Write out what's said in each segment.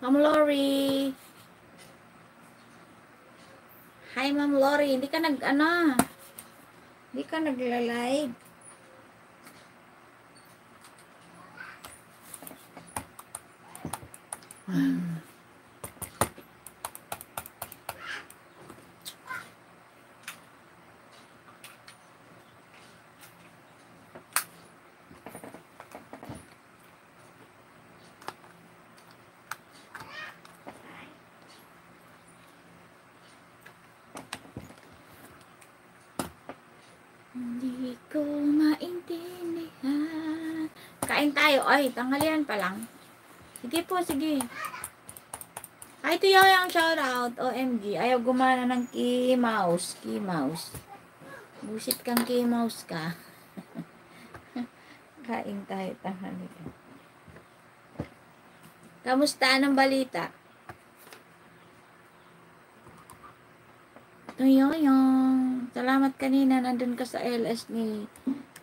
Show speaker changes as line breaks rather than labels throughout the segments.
Ma'am Lori. Hi, Ma'am Lori. Hindi ka nag, ano, hindi ka nagla-live. Hindi ko maintindihan. Kain tayo. Ay, tanghalian pa lang. Sige po, sige. Ay, ito yung yung shoutout. OMG. Ayaw gumana ng key mouse. Key mouse. Busit kang key mouse ka. Kain tayo tanghalian. Kamusta? Anong balita? Tuyong. Salamat kanina. Nandun ka sa LS ni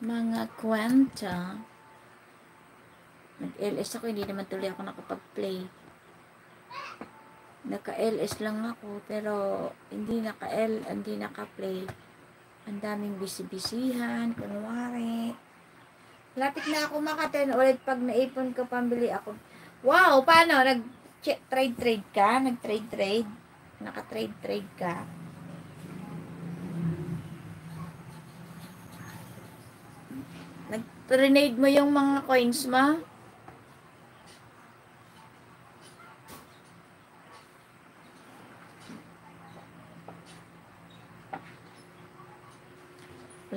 mga kwenta. Nag-LS ako. Hindi naman tuloy ako nakapag-play. Naka-LS lang ako. Pero hindi naka-L, hindi naka-play. Ang daming bisibisihan. Kunwari. Lapit na ako makaten ulit pag naipon ko pambili ako. Wow! Paano? Nag-trade-trade ka? Nag-trade-trade? Naka-trade-trade ka? Nag-renade mo yung mga coins mo?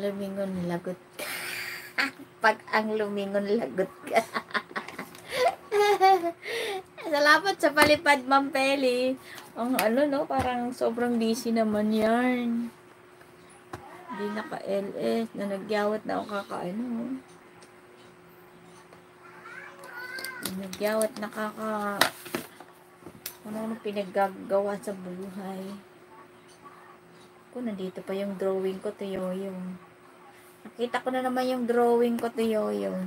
Lumingon lagot ka. Pag ang lumingon lagot ka. Salamat sa palipad, Ma'am Peli. Ang ano, no, parang sobrang busy naman yan. Hindi naka-LS. Na nagyawat na ako kakaano. Nagyawat na kaka... Ano ano pinaggagawa sa buhay. Ko, nandito pa yung drawing ko, Tiyo, yung... Nakita ko na naman yung drawing ko, Tiyo, yung...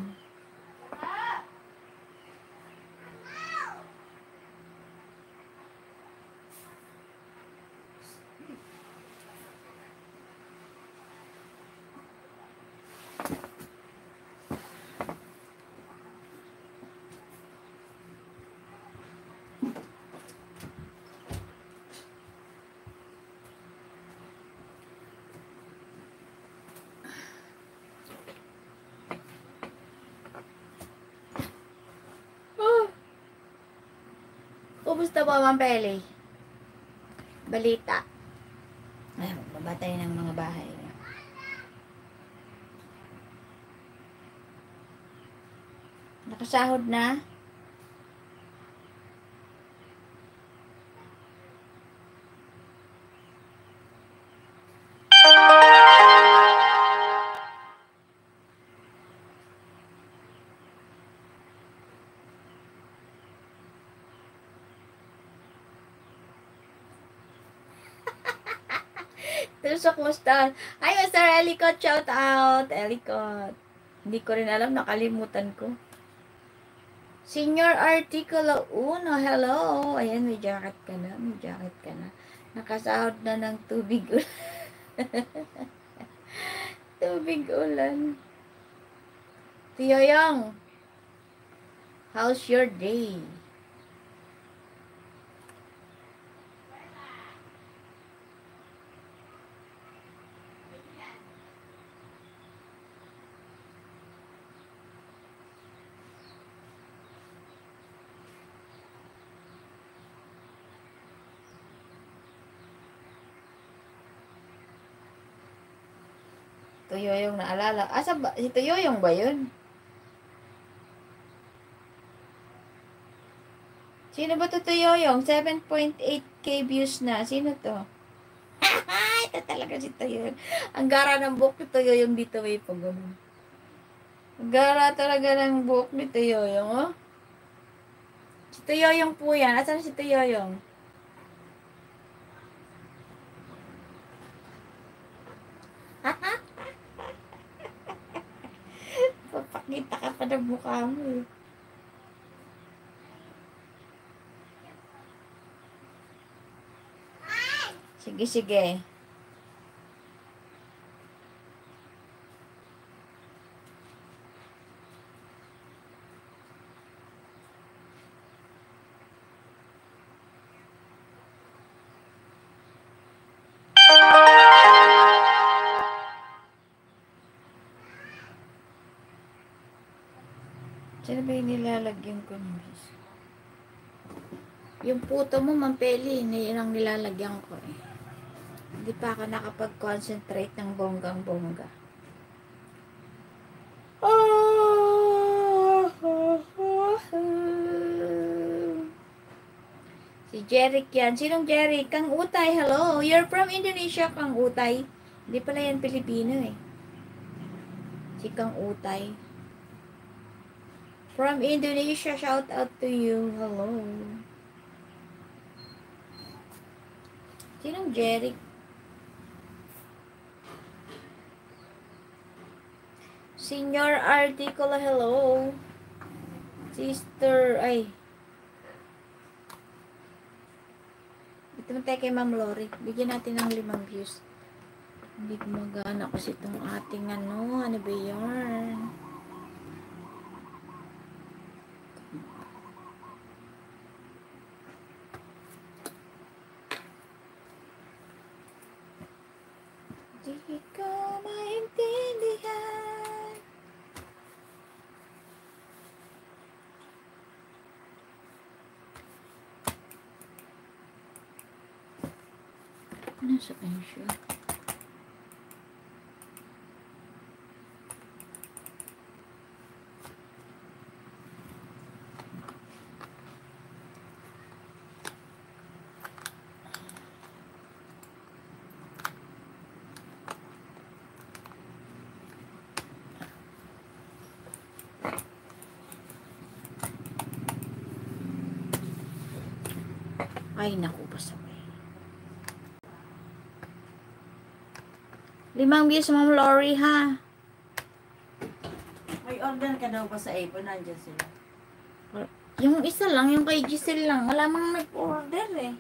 Oh. Kumusta po, Ma'am Peli? Balita. Ay, magbabatay ng mga bahay. Nakasahod na? Tusok musta? Hi, Mr. Elicott. Shout out. Elicott. Hindi ko rin alam. Nakalimutan ko. Senior Articulo 1. Hello. Ayan, may jacket ka na. May jacket ka na. Nakasahod na ng tubig ulan. tubig ulan. Tiyoyong. How's your day? Tuyoyong naalala. Asa ba? Si Tuyoyong ba yun? Sino ba to Tuyoyong? 7.8k views na. Sino to? Ito talaga si Tuyoyong. Ang gara ng buhok ni Tuyoyong dito may pag ganun. Ang gara talaga ng buhok ni Tuyoyong, oh. Si Tuyoyong po yan. Asan si Tuyoyong? kadag mukha mo eh. Sige, sige. Sino ba yung nilalagyan ko bis? Yung puto mo, Mampeli, yun nilalagyan ko eh. Hindi pa ako nakapag-concentrate ng bonggang-bongga. Si Jeric yan. Sinong Jeric? Kang Utay, hello. You're from Indonesia, Kang Utay. Hindi pala yan Pilipino eh. Si Kang Utay. From Indonesia, shout out to you. Hello. Sinong Jeric? Senior Articola, hello. Sister, ay. Dito mo tayo kay Ma'am Lori. Bigyan natin ng limang views. Hindi gumagana kasi itong ating ano. Ano ba yun? Di ko maintindihan. Nasaan siya? Ay, naku, Limang views, Ma'am Lori, ha?
May order ka daw ba sa Apple? Nandiyan sila.
Yung isa lang, yung kay Giselle lang. Wala mang nag-order, eh.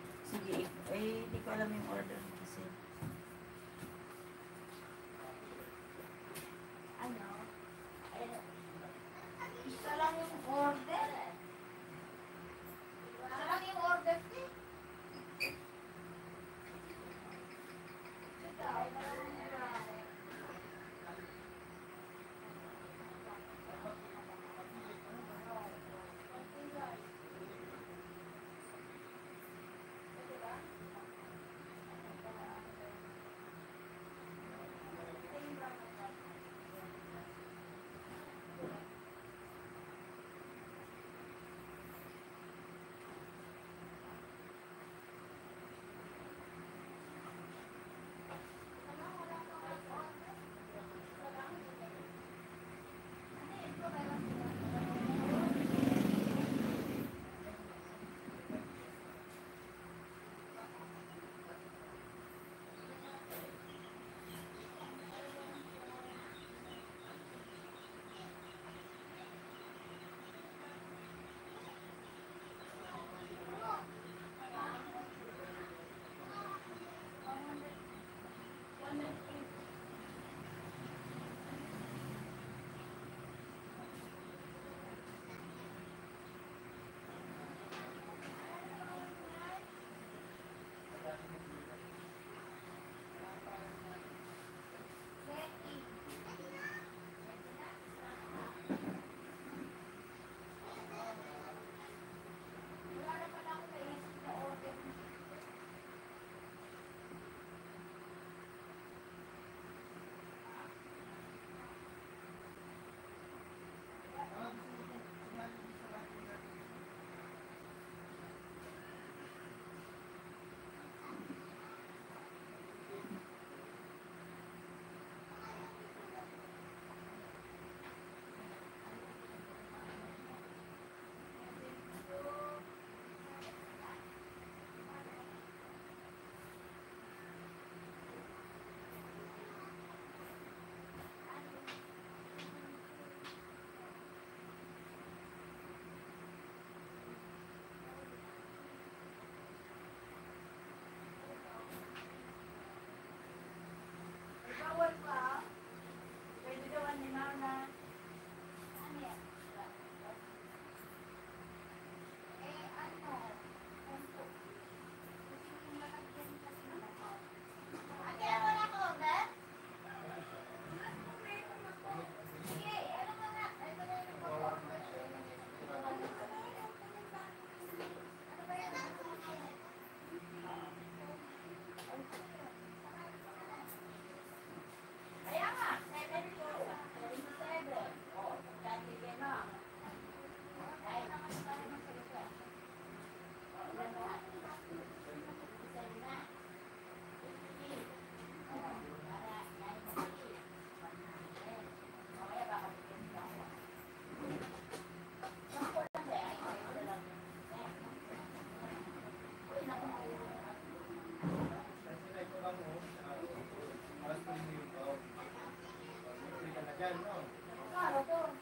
Yan, no?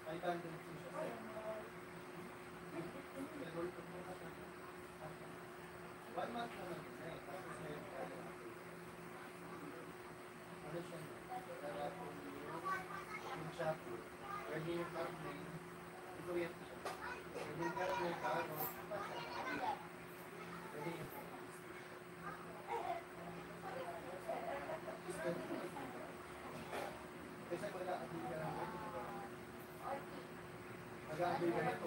500 siya. One month naman. Eh, tapos ngayon, ano ano siya? Para shampoo. Pwede yung. Ito yan. Pwede yung. time to be back.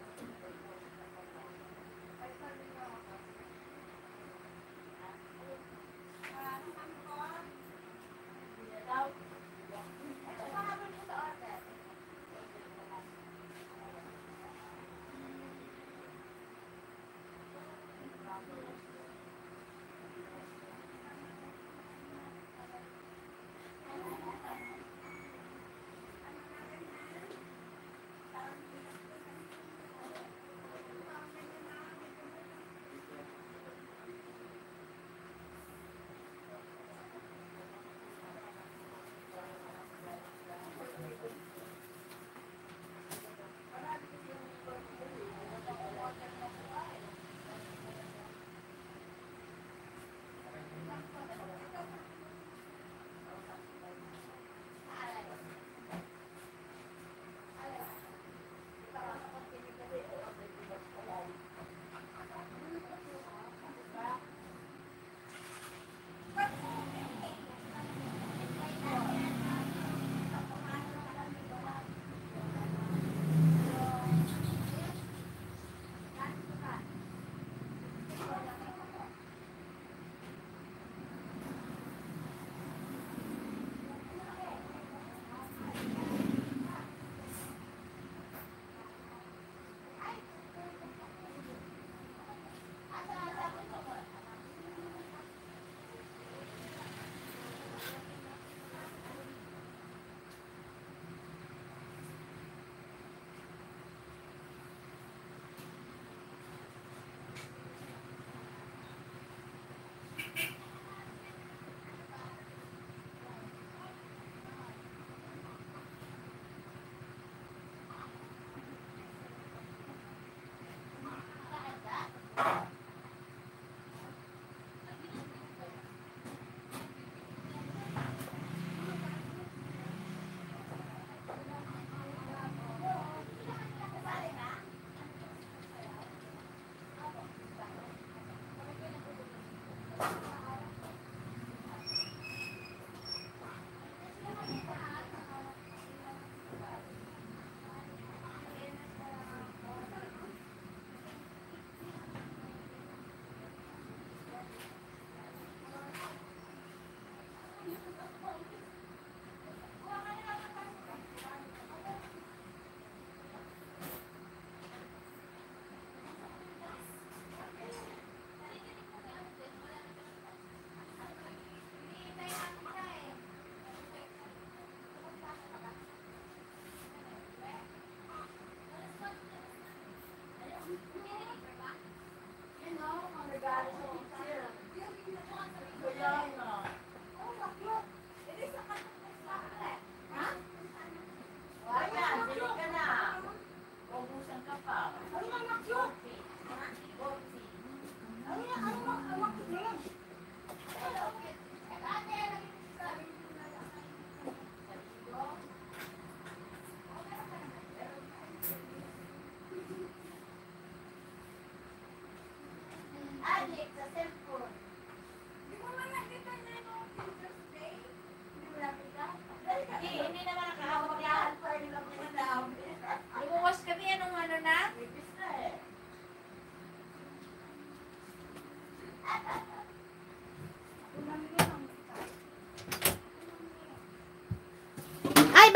Yeah.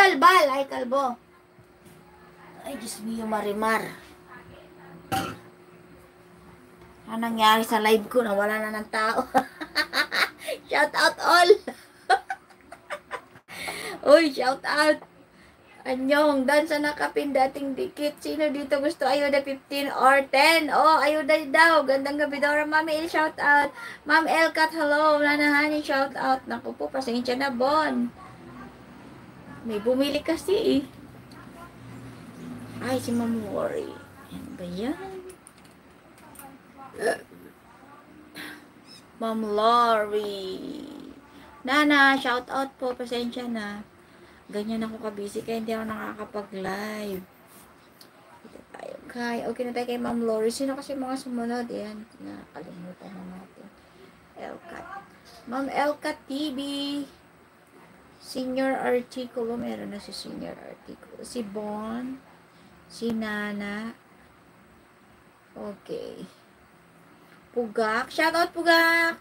Ay, balbal! Ay, kalbo. Ay, Diyos mio, marimar. Ano nangyari sa live ko? Nawala na ng tao. shout out all! Uy, shout out! Anyong, dan sa nakapin dating dikit. Sino dito gusto ayuda 15 or 10? Oh, ayuda daw. Gandang gabi daw. Mami El, shout out. Ma'am Elkat, hello. Nanahani, shout out. Naku po, pasensya na, Bon. May bumili kasi eh. Ay, si Ma'am Worry. Yan ba yan? Ma'am Lori. Nana, shout out po. Pasensya na. Ganyan ako kabisi kaya hindi ako nakakapag-live. Dito tayo kay, okay na tayo kay Ma'am Lori. Sino kasi mga sumunod? Yan, nakalimutan na natin. Elkat. Ma'am Elkat TV. Senior Artikulo. Meron na si Senior Artikulo. Si Bon. Si Nana. Okay. Pugak. Shoutout Pugak!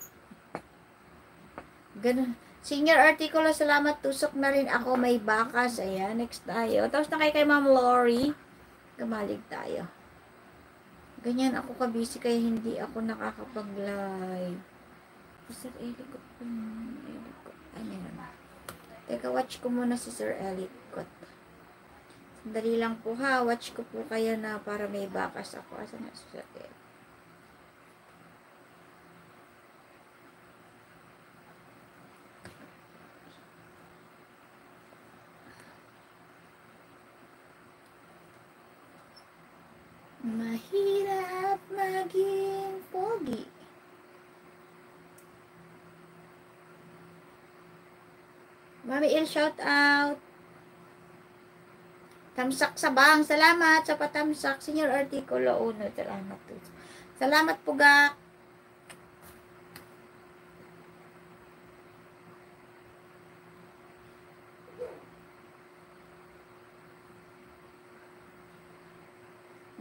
Ganun. Senior artikulo, salamat. Tusok na rin ako. May bakas. Ayan, next tayo. Tapos na kay kay Ma'am Lori. Kamalig tayo. Ganyan ako kabisi kaya hindi ako nakakapag-live. Sir Elicott po. Elicott. Ay, meron na. Teka, watch ko muna si Sir Elicott. Sandali lang po ha. Watch ko po kayo na para may bakas ako. Asa na si Sir Elicott? Mahirap maging pogi. Mami Il, shout out. Tamsak sa bang. Salamat sa patamsak. Senior Artikulo 1. Salamat po. Salamat po, Gak.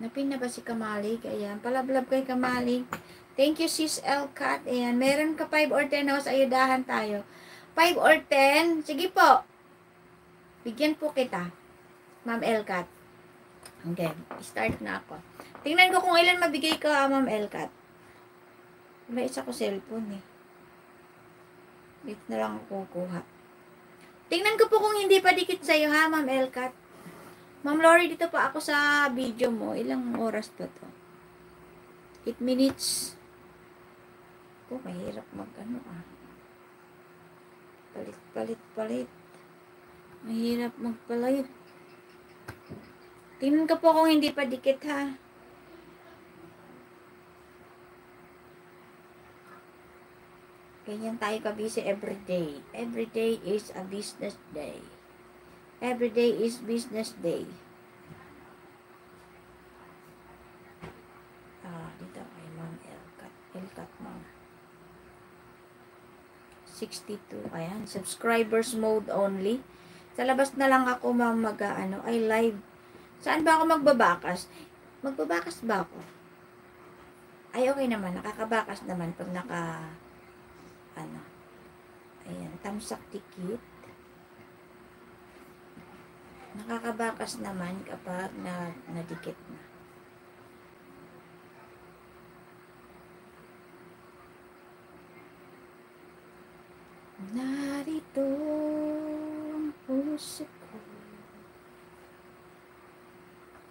Napin na ba si Kamalig? Ayan. Palablab kay Kamalig. Thank you, sis Elcat. Ayan. Meron ka 5 or 10 hours. Ayudahan tayo. 5 or 10? Sige po. Bigyan po kita. Ma'am Elcat. Okay. Start na ako. Tingnan ko kung ilan mabigay ka, Ma'am Elcat. May isa ko cellphone eh. Wait na lang ako kukuha. Tingnan ko po kung hindi pa dikit sa'yo ha, Ma'am Elcat. Ma'am Lori, dito pa ako sa video mo. Ilang oras pa to? 8 minutes. Oh, mahirap mag ano ah. Palit, palit, palit. Mahirap magpalayo. Tingnan ka po kung hindi pa dikit ha. Ganyan tayo kabisi everyday. Everyday is a business day. Every day is business day. Ah, dito kay Ma'am Elkat. Elkat Ma'am. 62. Ayan, subscribers mode only. Sa labas na lang ako ma'am mag ano, ay live. Saan ba ako magbabakas? Magbabakas ba ako? Ay, okay naman. Nakakabakas naman pag naka ano. Ayan, tamsak tikit. Nakakabakas naman kapag na, nadikit na. Narito ang puso ko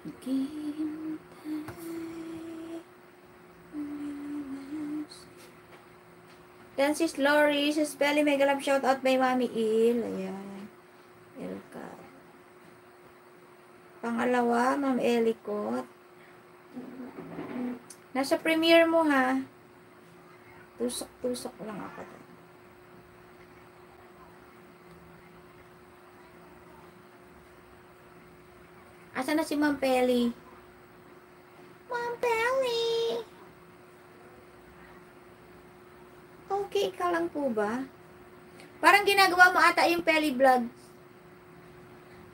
Naghihintay Yan sis Lori, sis Belly, mega love shout out by Mami Il. Ayan. Elka. Pangalawa, Ma'am Elicott. Nasa premiere mo ha. Tusok-tusok lang ako. doon. Asa na si Ma'am Peli? Ma'am Peli! Okay ka lang po ba? Parang ginagawa mo ata yung Peli Vlog.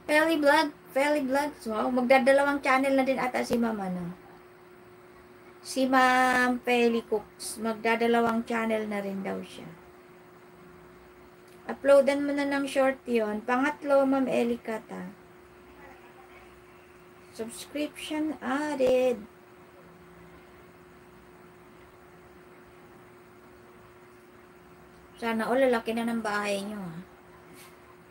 Peli Vlog, Peli Vlog. Wow, magdadalawang channel na din ata si Ma'am ano. Si Ma'am Peli Cooks. Magdadalawang channel na rin daw siya. Uploadan mo na ng short yon. Pangatlo, Ma'am Elicata. Subscription added. Sana all lalaki na ng bahay nyo. Ha?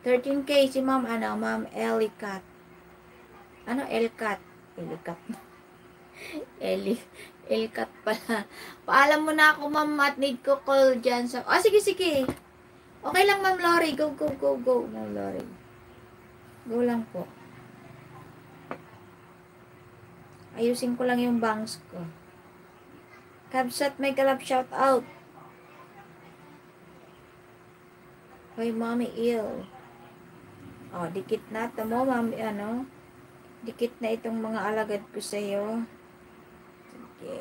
13K si Ma'am, ano, Ma'am Elicat. Ano, Elcat? Elicat. Eli, Elcat pala. Paalam mo na ako, Ma'am, at need ko call dyan sa... Ah, sige, sige. Okay lang, Ma'am Lori. Go, go, go, go, Ma'am Lori. Go lang po. Ayusin ko lang yung bangs ko. Kabsat, may kalap shout out. Hoy, mommy ill. Oh, dikit na. Tamo, mami, ano? Dikit na itong mga alagad ko sa'yo. Sige.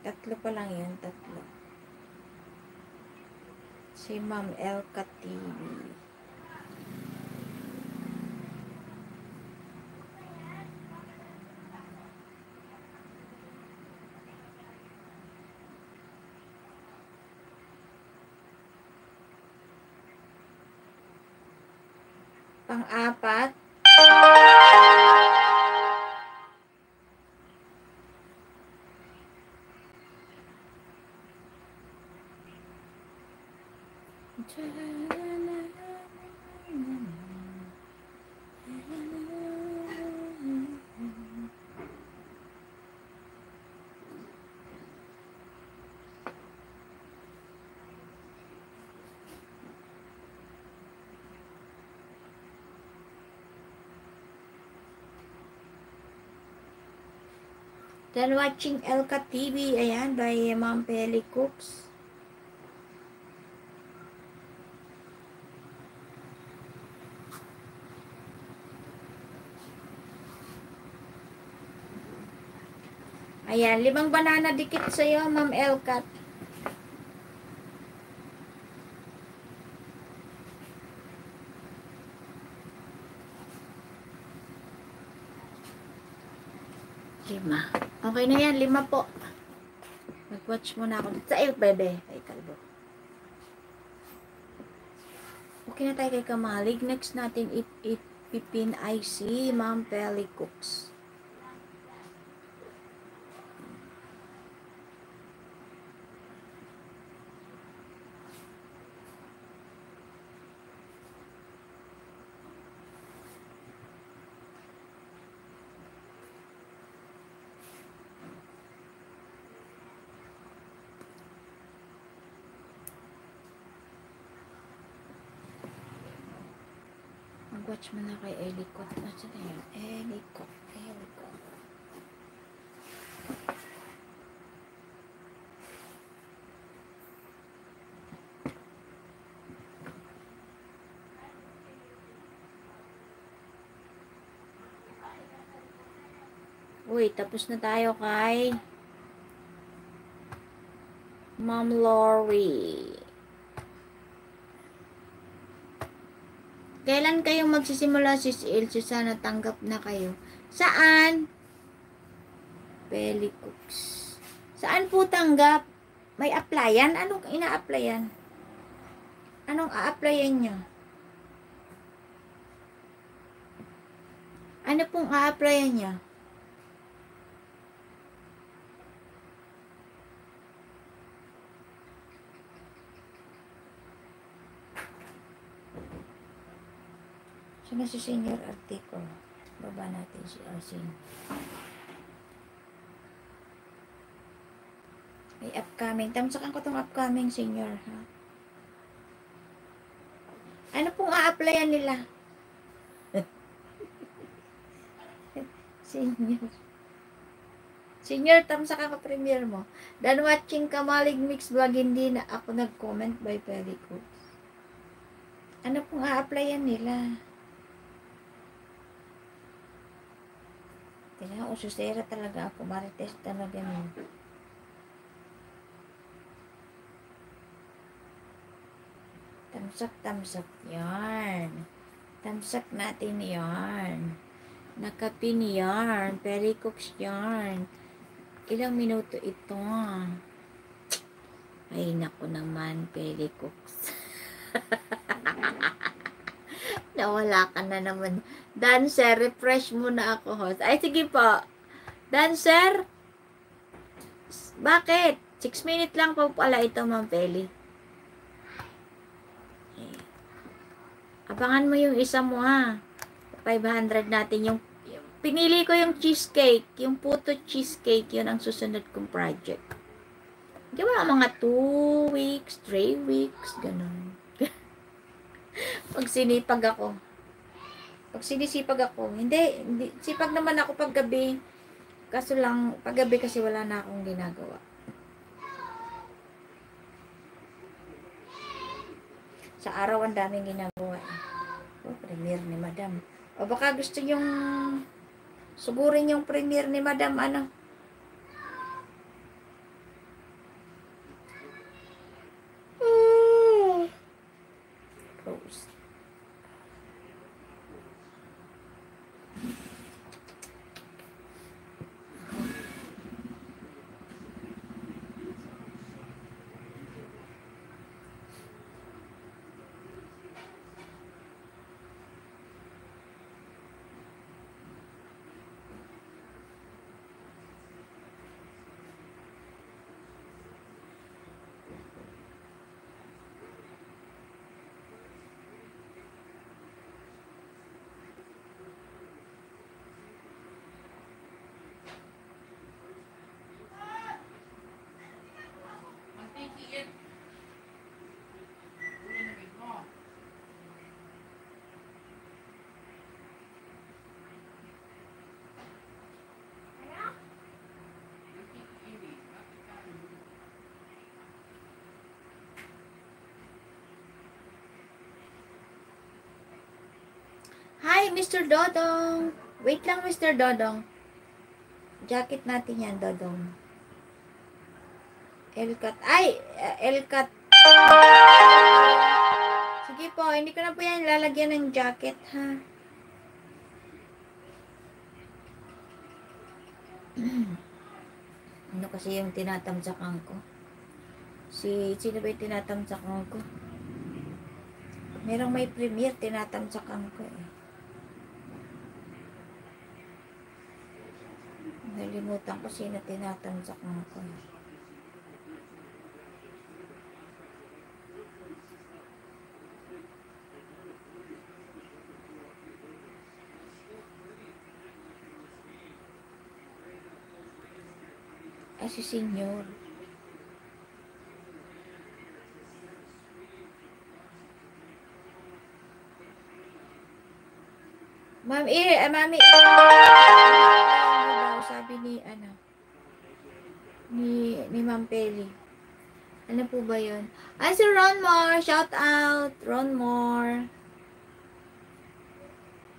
Tatlo pa lang yan, tatlo. Si Ma'am Elka TV. Pang-apat. Then watching Elka TV, ayan, by Ma'am Peli Cooks. Ayan, limang banana dikit sa'yo, Ma'am Elkat. Lima. Okay na yan, lima po. Mag-watch muna ako. Sa iyo, bebe. Ay, kalbo. Okay na tayo kay Kamalig. Next natin, it, it, Pipin IC, Ma'am Peli Cooks. Mag-watch mo na kay Elicot. Nasaan na yun? Elicot. Elicot. Uy, tapos na tayo kay Ma'am Lori. Kailan kayo magsisimula sis Ilse? Sana tanggap na kayo. Saan? Pelicooks. Saan po tanggap? May applyan? Anong ina-applyan? Anong a-applyan nyo? Ano pong a-applyan nyo? Sino si Senior Artico? Baba natin si Arsin. May upcoming. Tamsakan ko tong upcoming senior, ha? Ano pong a-applyan nila? senior. Senior, tamsakan ko premiere mo. Dan watching Kamalig Mix Vlog, hindi na ako nag-comment by Pericooks. Ano pong a-applyan nila? Tingnan, ususera talaga ako. Marites talaga nun. Tamsak, tamsak. Yarn. Tamsak natin yarn. Nakapin yarn. Pericooks yarn. Ilang minuto ito? Ay, naku naman, Peli Cooks. Nawala ka na naman. Dancer, refresh muna ako, host. Ay, sige po. Dancer? Bakit? 6 minutes lang po pala ito, Ma'am Peli. Eh. Abangan mo yung isa mo, ha? 500 natin yung Pinili ko yung cheesecake. Yung puto cheesecake, yun ang susunod kong project. Di mga 2 weeks, 3 weeks, ganun. Pag sinipag ako. Pag sinisipag ako, hindi, hindi, sipag naman ako pag gabi. Kaso lang, pag gabi kasi wala na akong ginagawa. Sa araw, ang daming ginagawa. eh. Oh, premiere ni Madam. O baka gusto yung sugurin yung premiere ni Madam, ano? Mm. Rose. Hi, Mr. Dodong. Wait lang, Mr. Dodong. Jacket natin yan, Dodong. Elkat. Ay! uh, Elkat. Sige po, hindi ko na po yan lalagyan ng jacket, ha? ano kasi yung tinatamsakan ko? Si, sino ba yung tinatamsakan ko? Merong may premiere, tinatamsakan ko eh. Nalimutan ko sino tinatamsakan ko. eh. Ay, si Senyor. Ma'am, eh, ah, mami, eh, sabi ni, ano, ni, ni Ma'am Peli. Ano po ba yun? Ay, si Ron Moore, shout out, Ron Moore.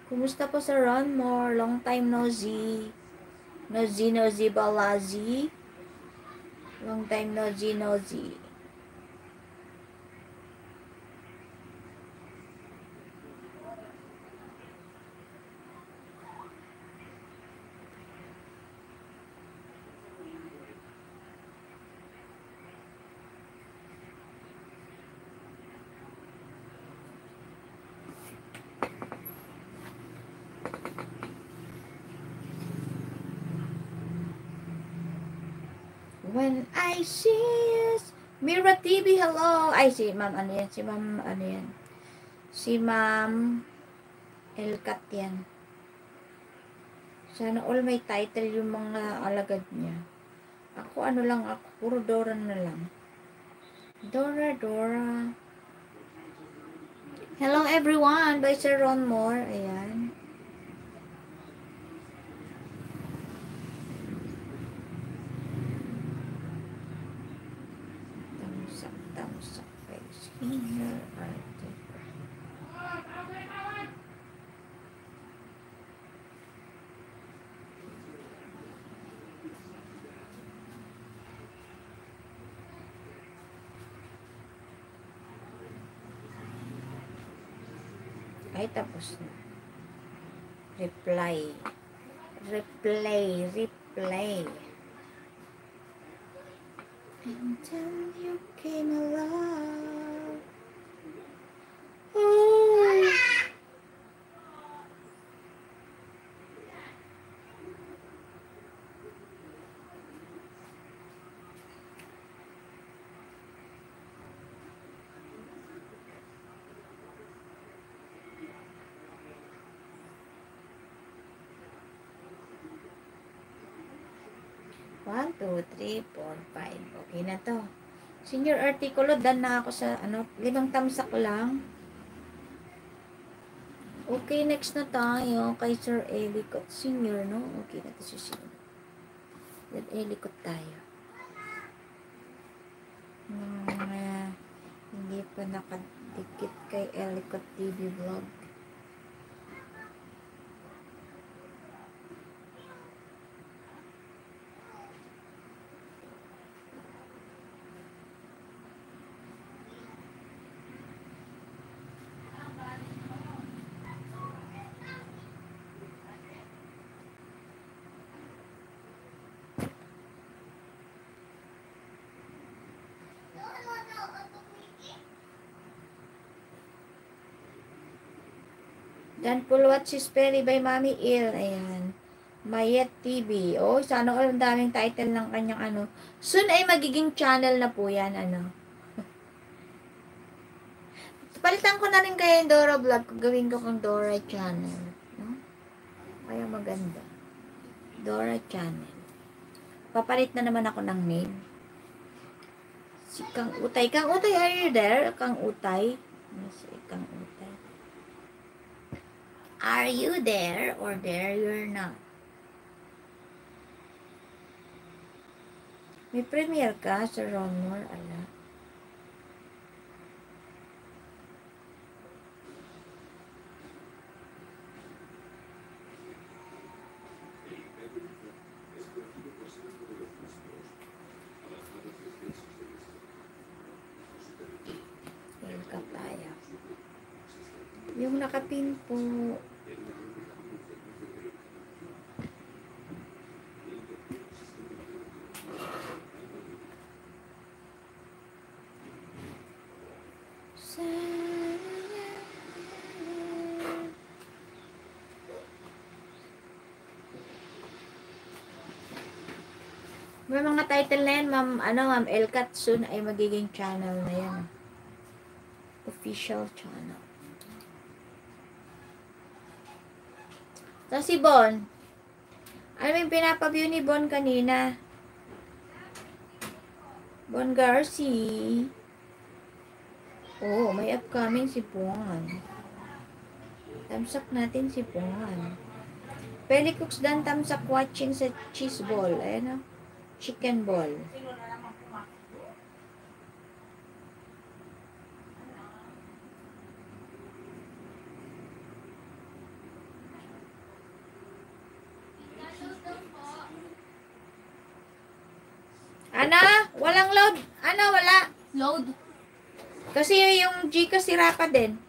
Kumusta po sa Ron Moore? Long time no see. No see, no see, balazi. Long time no see, no see. When I see you, Mira TV, hello. Ay, si ma'am, ano yan? Si ma'am, ano yan? Si ma'am Elkat yan. Sana all may title yung mga alagad niya. Ako, ano lang ako, puro Dora na lang. Dora, Dora. Hello everyone, by Sir Ron Moore. Ayan. Thumbs up, thumbs up, guys. Here, right there. Ay, tapos na. Reply. Replay. Replay. And then you came alive. 2, 3, 4, 5. Okay na to. Senior artikulo, done na ako sa, ano, limang tamsak lang. Okay, next na tayo kay Sir Elicott Senior, no? Okay na to si Senior. Sir Elicott tayo. Mga, hmm, ah, hindi pa nakadikit kay Elicott TV Vlog. Dan Pulwat si Sperry by Mami Il. Ayan. Mayet TV. Oh, sana all ang daming title ng kanyang ano. Soon ay magiging channel na po yan, ano. Palitan ko na rin kaya yung Dora Vlog. Gawin ko kong Dora channel. No? Kaya maganda. Dora channel. Papalit na naman ako ng name. Si Kang Utay. Kang Utay, are you there? Kang Utay. Ano si Kang Utay? Are you there or there you're not? May premiere ka sa Ronmore, ala. Yung nakapin po. May mga title na yan, ma'am, ano, ma'am, Elkat soon ay magiging channel na yan. Official channel. Tapos si Bon, ano yung pinapaview ni Bon kanina? Bon Garci. Oh, may upcoming si Bon. Tamsak natin si Bon. Peli Cooks dan tamsak watching sa cheese ball. Ayan o. Chicken ball. Ana, walang load. Ana, wala.
Load.
Kasi yung Gcash sira pa din.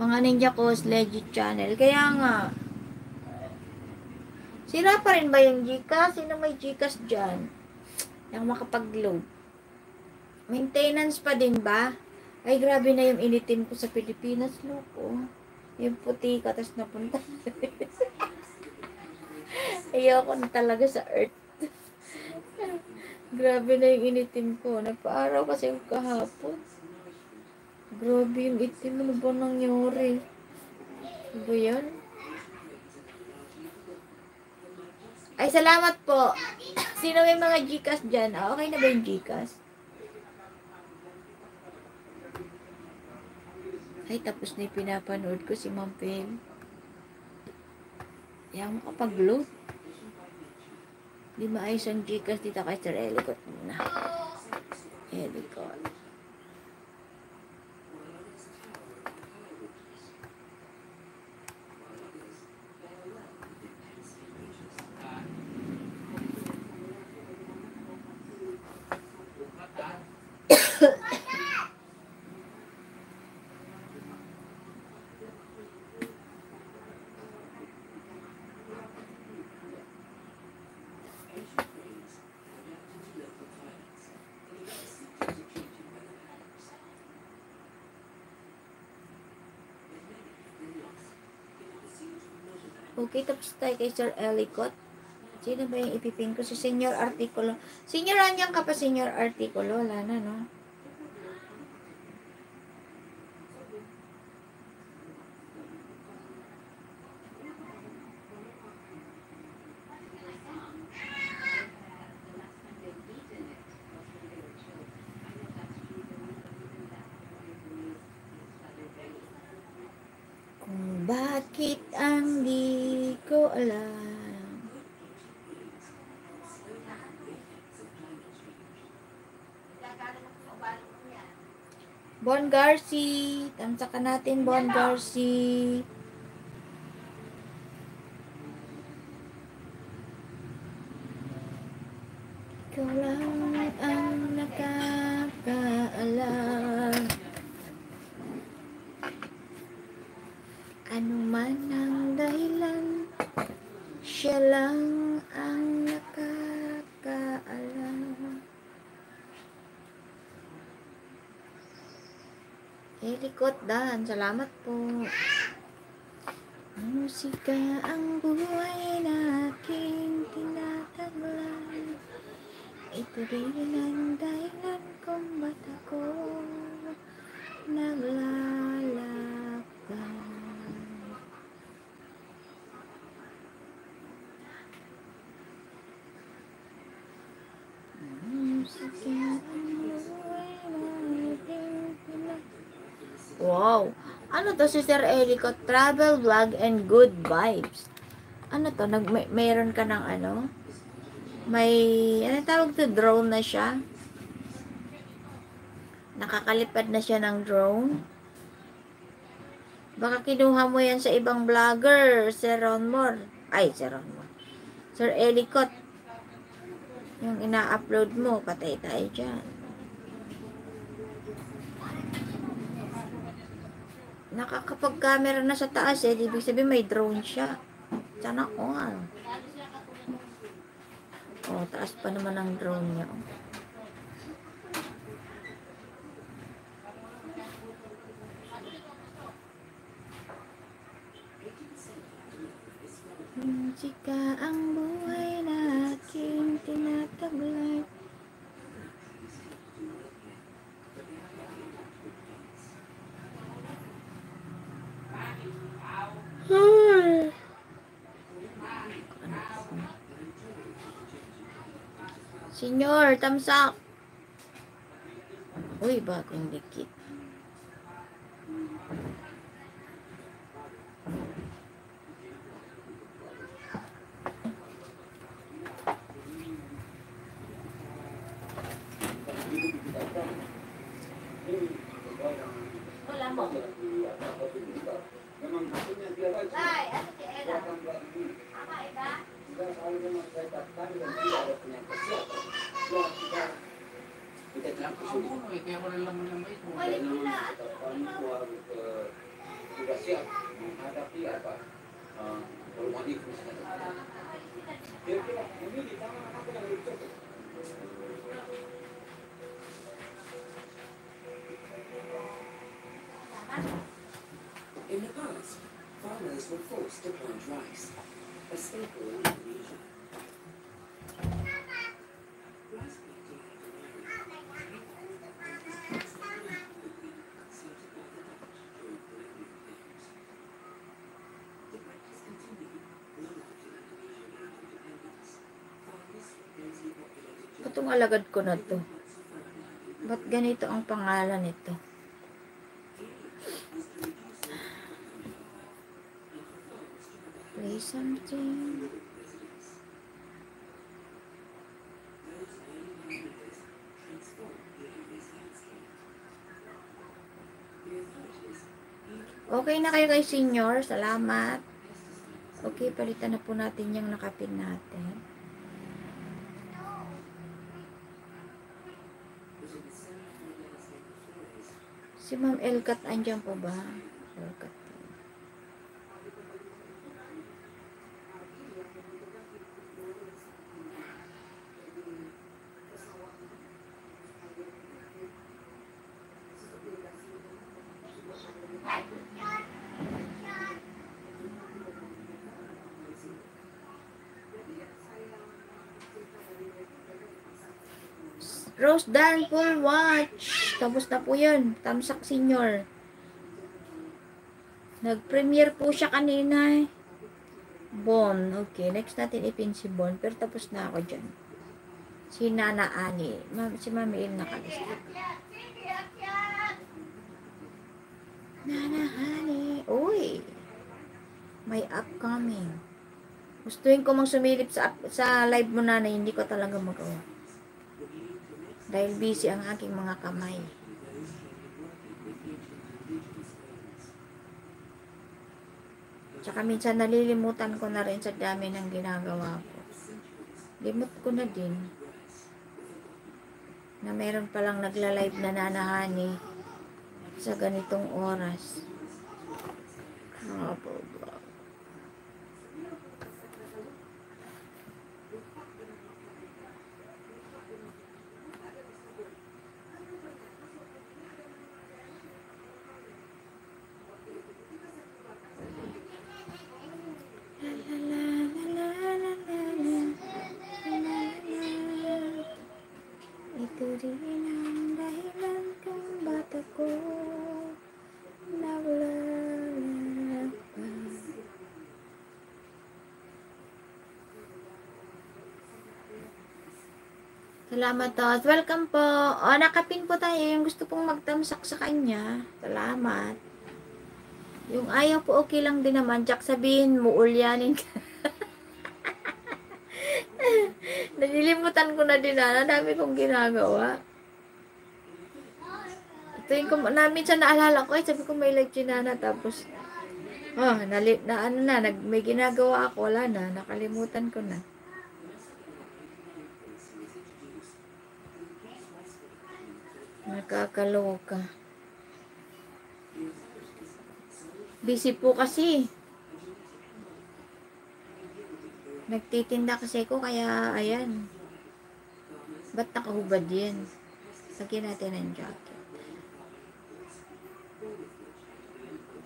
Mga Ninja Cos legit channel. Kaya nga, sira pa rin ba yung Gcash? Sino may Gcash dyan? Yung makapag-load. Maintenance pa din ba? Ay, grabe na yung initin ko sa Pilipinas, loko. Yung puti ka, tapos napunta. Ayoko na talaga sa earth. grabe na yung initin ko. Nagpa-araw kasi kahapon. Grabe yung itim. Ano ba nangyari? Ano yan? Ay, salamat po. Sino may mga Gcash dyan? Ah, okay na ba yung Gcash? Ay, tapos na yung pinapanood ko si Ma'am Pem. Kaya makapag-load. Di maayos ang Gcash dito kay Sir Elicott muna. Elicott. Okay, tapos tayo kay Sir Ellicott. Sino ba yung ipipin ko? Si Senior Articulo. Senior, anyan ka pa, Senior Articulo. Wala na, no? Kung bakit ang di ko alam Garci, tamsakan natin Bon Garci. Ikaw lang ang nakakaalam. Ano man ang dahilan, siya lang ang nakakaalam. Helikot Dan, salamat po. Musika ang buhay na aking tinataglay. Ito rin ang dahilan kung ba't ako naglalakbay. Musika ang buhay na aking tinataglay. Wow! Ano to si Sir Erico? Travel vlog and good vibes. Ano to? Nag, may, mayroon ka ng ano? May, ano tawag to? Drone na siya? Nakakalipad na siya ng drone? Baka kinuha mo yan sa ibang vlogger, Sir Ronmore. Ay, Sir Ronmore. Sir Elicott. Yung ina-upload mo, patay tayo dyan. Nakakapag-camera na sa taas eh. Ibig sabihin may drone siya. Sana all. Oh, taas pa naman ang drone niya. oh. Ang buhay na aking tinataglay. Ay. Senyor, tamsak. Uy, bagong dikit.
Siguro eh, kaya wala laman ng may kung
tugasnya menghadapi apa uh, berwadi Kira-kira ini di tangan apa yang lucu?
In the past, farmers were forced to plant rice, a staple in Indonesia. Rice planting had been area settled by the Dutch during colonial days. The practice continued long after Indonesian gained independence. Farmers densely populated
Itong alagad ko na to. Ba't ganito ang pangalan nito? Something. Okay na kayo kay senior. Salamat. Okay, palitan na po natin yung nakapin natin. Si Ma'am Elkat, andyan po ba? Elkat. Rose Dan Full Watch. Tapos na po yun. Tamsak Senior. Nag-premiere po siya kanina eh. Bon. Okay, next natin ipin si Bon. Pero tapos na ako dyan. Si Nana Ani. Ma- si Mami Il nakalista. Nana Ani. Uy. May upcoming. Gustuin ko mang sumilip sa, sa live mo na hindi ko talaga magawa. Dahil busy ang aking mga kamay. Tsaka minsan nalilimutan ko na rin sa dami ng ginagawa ko. Limot ko na din na meron palang nagla-live na nanahani sa ganitong oras. Grabe ba? Ito rin ang dahilan kung ba't ako naglalakbay. Salamat Tots. Welcome po. O, nakapin po tayo yung gusto pong magtamsak sa kanya. Salamat. Yung ayaw po okay lang din naman. Jack sabihin mo, ulyanin ka. Nalilimutan ko na din na. Dami kong ginagawa. Ito yung kum- na, minsan naalala ko, ay sabi ko may live Nana, tapos, oh, nali, na ano na, nag, may ginagawa ako, wala na, nakalimutan ko na. Nakakaloka. Busy po kasi. Nagtitinda kasi ko, kaya, ayan. Ba't nakahubad yan? Lagyan natin ng jacket.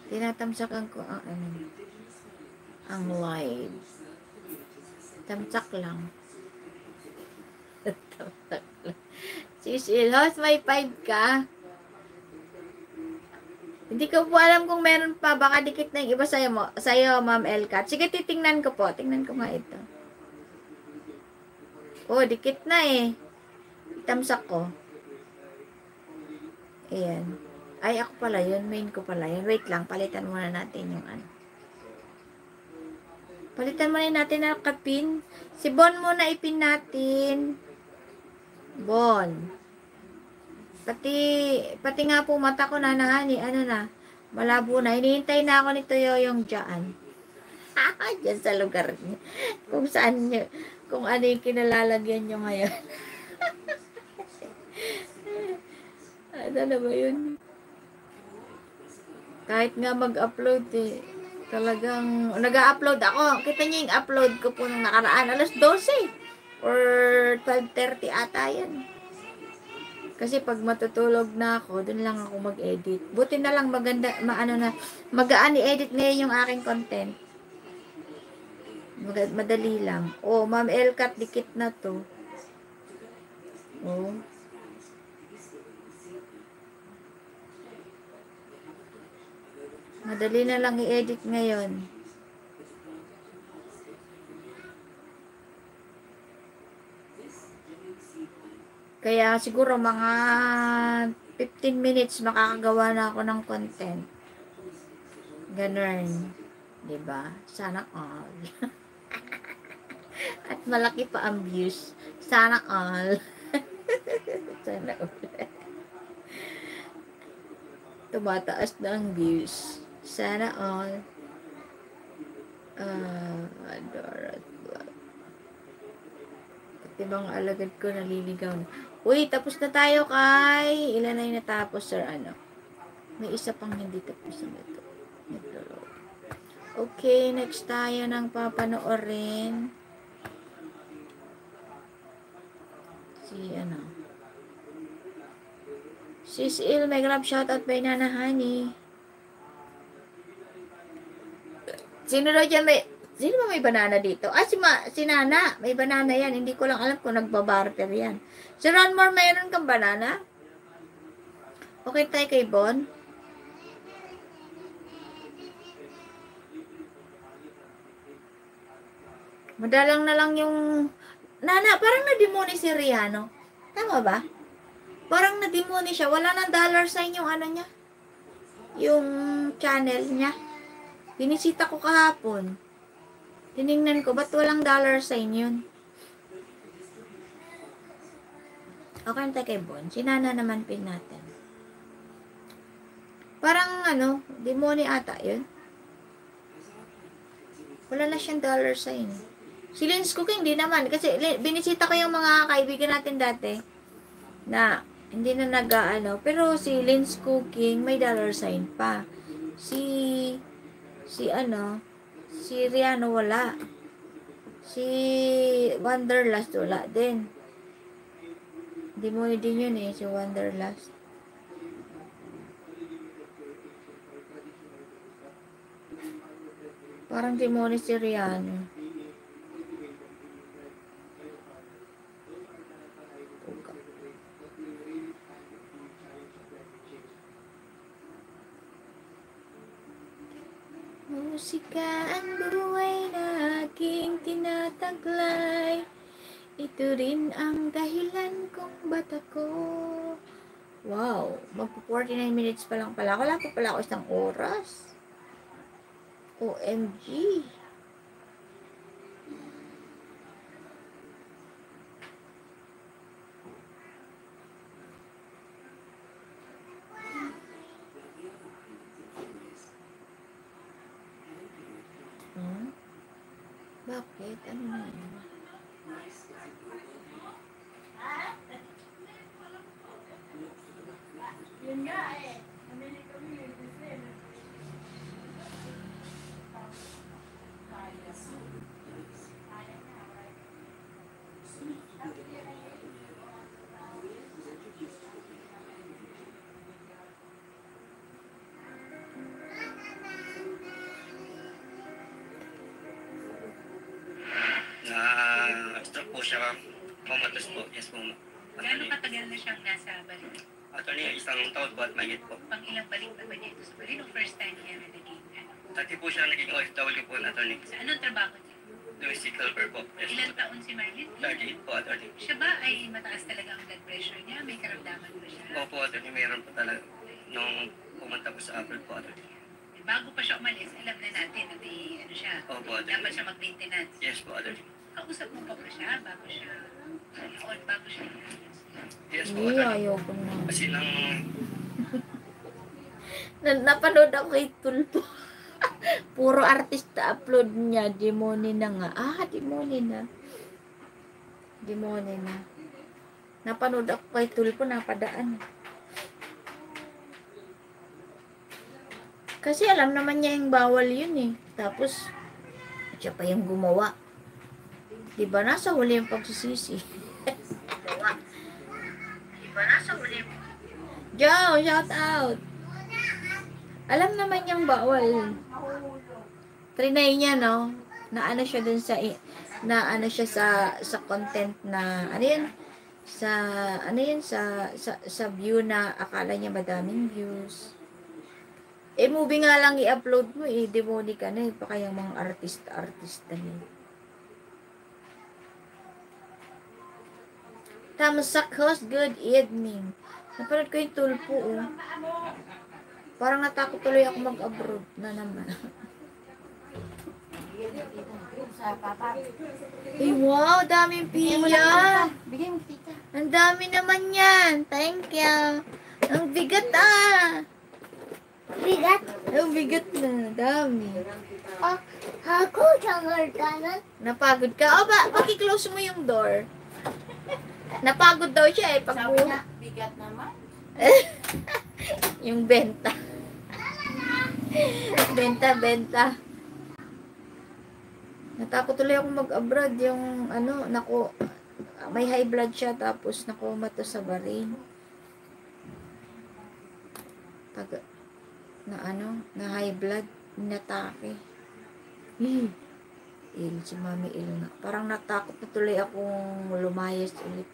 Tinatamsakan ko ang ano, ang live. Tamsak lang. Tamsak lang. Sisil, host, may 5 ka? Hindi ko po alam kung meron pa. Baka dikit na yung iba sa'yo, mo, sa'yo Ma'am Elkat. Sige, titingnan ko po. Tingnan ko nga ito. Oh, dikit na eh. Tamsak ko. Ayan. Ay, ako pala yun. Main ko pala yun. Wait lang. Palitan muna natin yung ano. Palitan muna natin ang kapin. Si Bon muna ipin natin. Bon. Pati, pati nga po mata ko na nahani, ano na, malabo na. Hinihintay na ako nito yung dyan. dyan sa lugar niya. Kung saan niyo, kung ano yung kinalalagyan niyo ngayon. ano na ba yun? Kahit nga mag-upload eh. Talagang, nag-upload ako. Kita niyo yung upload ko po nung nakaraan. Alas 12 or 12.30 ata yan. Kasi pag matutulog na ako, dun lang ako mag-edit. Buti na lang maganda, maano na, magaan i-edit ngayon yung aking content. Mag- madali lang. Oh, Ma'am Elkat, dikit na to. Oh. Madali na lang i-edit ngayon. Kaya siguro mga 15 minutes makakagawa na ako ng content. Ganun. 'Di ba? Sana all. At malaki pa ang views. Sana all. Sana all. Tumataas na ang views. Sana all. Ah, Adorat Vlog. Mga alagad ko naliligaw na. Uy, tapos na tayo kay... Ilan na yung natapos, sir? Ano? May isa pang hindi tapos na ito. Ito. Okay, next tayo ng papanoorin. Si ano? Sis Il, may grab shoutout by Nana Honey. Sino daw dyan may Sino ba may banana dito? Ah, si, Ma, si Nana. May banana yan. Hindi ko lang alam kung nagbabarter yan. Si Ronmore, mayroon kang banana? Okay tayo kay Bon? Madalang na lang yung... Nana, parang nadimoni si Rihanna. Tama ba? Parang nadimoni siya. Wala nang dollar sign yung ano niya. Yung channel niya. Binisita ko kahapon. Tiningnan ko, ba't walang dollar sign yun? Okay, tayo kay Bon. Si Nana naman pin natin. Parang ano, demoni ata yun. Wala na siyang dollar sign. Si Lens Cooking, hindi naman. Kasi binisita ko yung mga kaibigan natin dati na hindi na nag ano. Pero si Lens Cooking, may dollar sign pa. Si, si ano, si Riano wala. Si Wanderlust wala din. Demoni din yun eh, si Wanderlust. Parang demoni si Riano. Musika ang buhay na aking tinataglay Ito rin ang dahilan kung ba't ako Wow, magpo 49 minutes pa lang pala. Wala pa pala ako isang oras. OMG. Hmm? Bakit? Ano na yun?
Siya comatose po. Yes po. Attorney,
katagal na siyang nasa balik?
attorney, isang taon po at mayit po.
Pang ilang balik na ba niya ito sa balik? Nung first time niya na naging ano?
Dati po siya naging OFW po attorney.
Sa anong trabaho niya?
Domestic helper po. Yes
Ilang
po.
taon si Marlene?
38 po attorney.
Siya ba ay mataas talaga ang blood pressure niya? May karamdaman ba siya?
Opo attorney, mayroon po talaga. Nung pumunta po sa Apple po attorney.
Bago pa siya umalis, alam na natin na may ano siya.
Opo
Dapat siya mag-maintenance.
Yes po attorney.
Kausap mo pa ba siya bago siya o bago siya
Yes po
Hindi,
attorney.
ayoko na.
Kasi nang
na napanood ako kay Tulpo. Puro artista upload niya. Demoni na nga. Ah, demoni na. Demoni na. Napanood ako kay Tulpo. Napadaan. Kasi alam naman niya yung bawal yun eh. Tapos, siya pa yung gumawa. Diba nasa huli yung pagsisisi? diba nasa huli yung Joe, shout out! Alam naman niyang bawal. Trinay niya, no? Na ano siya dun sa, na ano siya sa, sa content na, ano yun? Sa, ano yun? Sa, sa, sa view na akala niya madaming views. Eh, movie nga lang i-upload mo, eh. Demonic ka na, eh. Pa kayang mga artista-artista niya. Tamsak host, good evening. Napanood ko yung tulpo, oh. Parang natakot tuloy ako mag-abroad na naman. Ay, wow, daming pila.
Bigay mo tita.
Ang dami naman yan. Thank you. Ang bigat ah. Bigat? Ang bigat na. Dami.
Ah, ako sangal kanan.
Napagod ka? O ba, paki-close mo yung door. Napagod daw siya eh. Pag
Sabi na, bigat naman.
yung benta. benta, benta. Natakot tuloy ako mag-abroad. Yung ano, naku, may high blood siya tapos nakoma to sa barin. Pag, na ano, na high blood, natake. Hmm. Il, si Mami Il nga. Parang natakot na tuloy akong lumayas ulit.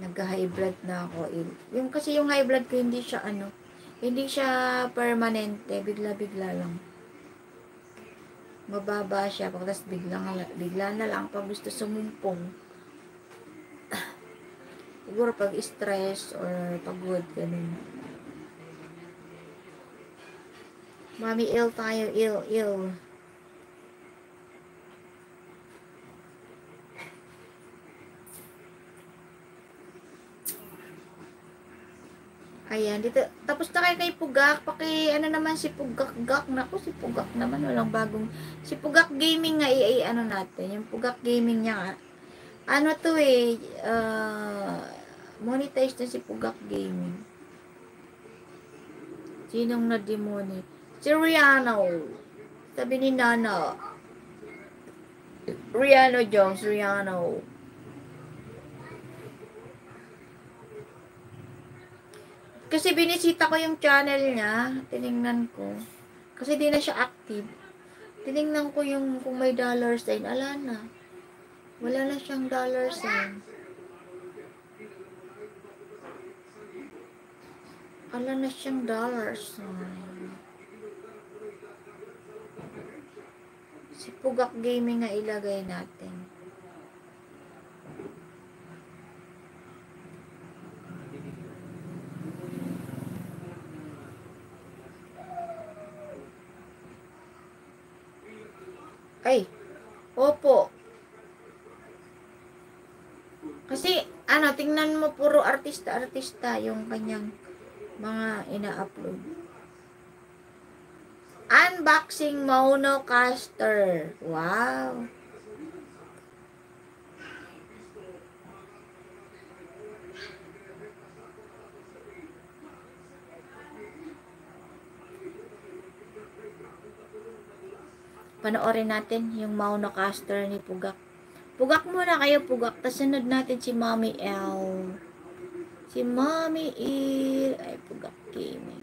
Nag-high blood na ako, Il. Yung kasi yung high blood ko hindi siya ano, hindi siya permanente, bigla-bigla lang. Mababa siya, pagkas bigla, bigla na lang pag gusto sumumpong. Siguro pag stress or pagod, ganun. Mami, ill tayo, ill, ill. Ayan, dito. Tapos na kayo kay Pugak. Paki, ano naman si Pugak Gak. Naku, si Pugak naman. Walang bagong. Si Pugak Gaming nga, i, i- ano natin. Yung Pugak Gaming niya nga. Ano to eh, uh, monetize na si Pugak Gaming. Sinong na-demonetize? Si Rihanna. Sabi ni Nana. Rihanna Jones, Rihanna. Kasi binisita ko yung channel niya. Tiningnan ko. Kasi di na siya active. Tiningnan ko yung kung may dollar sign. Ala na. Wala na siyang dollar sign. Ala na siyang dollar sign. Si Pugak Gaming nga ilagay natin. Ay, opo. Kasi, ano, tingnan mo puro artista-artista yung kanyang mga ina-upload. Unboxing Monocaster. Wow. Panoorin natin yung Monocaster ni Pugak. Pugak muna kayo, Pugak. Tapos sunod natin si Mommy L. Si Mommy Il. Ay, Pugak Gaming.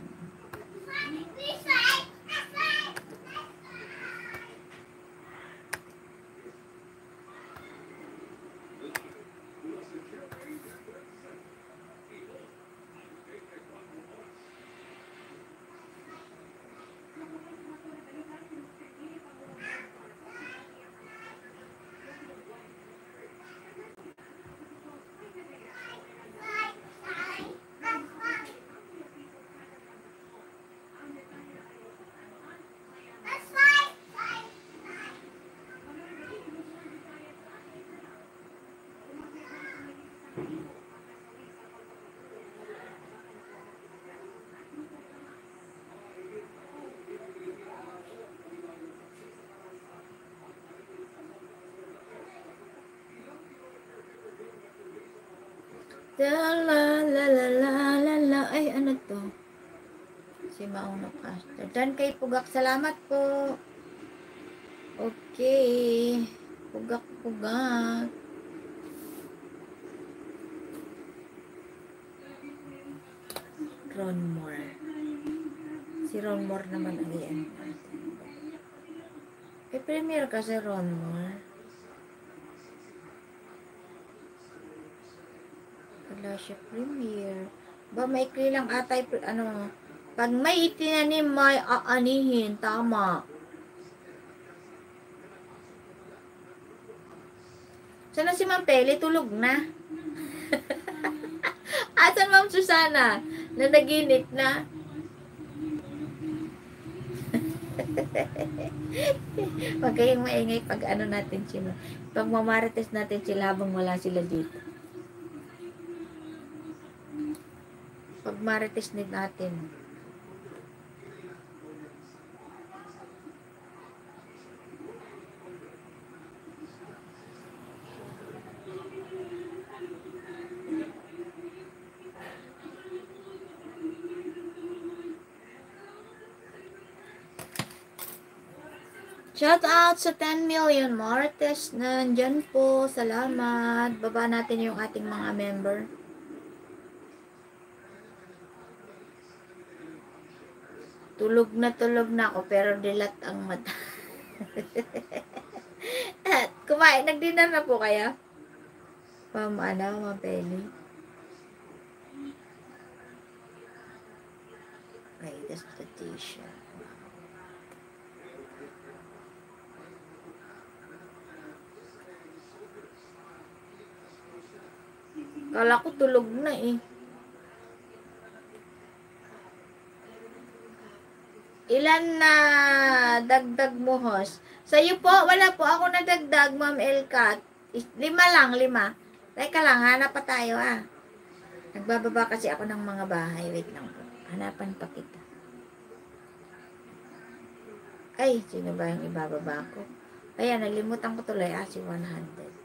La la la la la la la. Ay, ano to? Si Mauna Caster. Dan kay Pugak. Salamat po. Okay. Pugak, Pugak. Ron Moore. Si Ron Moore naman ang iyan. Eh, premier kasi Ron Moore. Wala siya premier. Ba, maikli lang atay, ano, pag may itinanim, may aanihin. Tama. Sana si Ma'am Pele? Tulog na. Asan Ma'am Susana? Na naginip na. Huwag kayong maingay pag ano natin sila. Pag mamarites natin sila habang wala sila dito. Marites din natin. Shout out sa 10 million Martes nandyan po. Salamat. Baba natin yung ating mga member. Tulog na tulog na ako pero dilat ang mata. Kumain, nag-dinner na po kayo? Ma'am, ano, Ma'am Penny? Okay, that's the t-shirt. Kala ko tulog na eh. Ilan na dagdag mo, host? Sa'yo po, wala po ako nadagdag, Ma'am Elkat. Lima lang, lima. Teka lang, hanap pa tayo ah. Nagbababa kasi ako ng mga bahay. Wait lang po. Hanapan pa kita. Ay, sino ba yung ibababa ko? Ayan, nalimutan ko tuloy. Ah, si 100.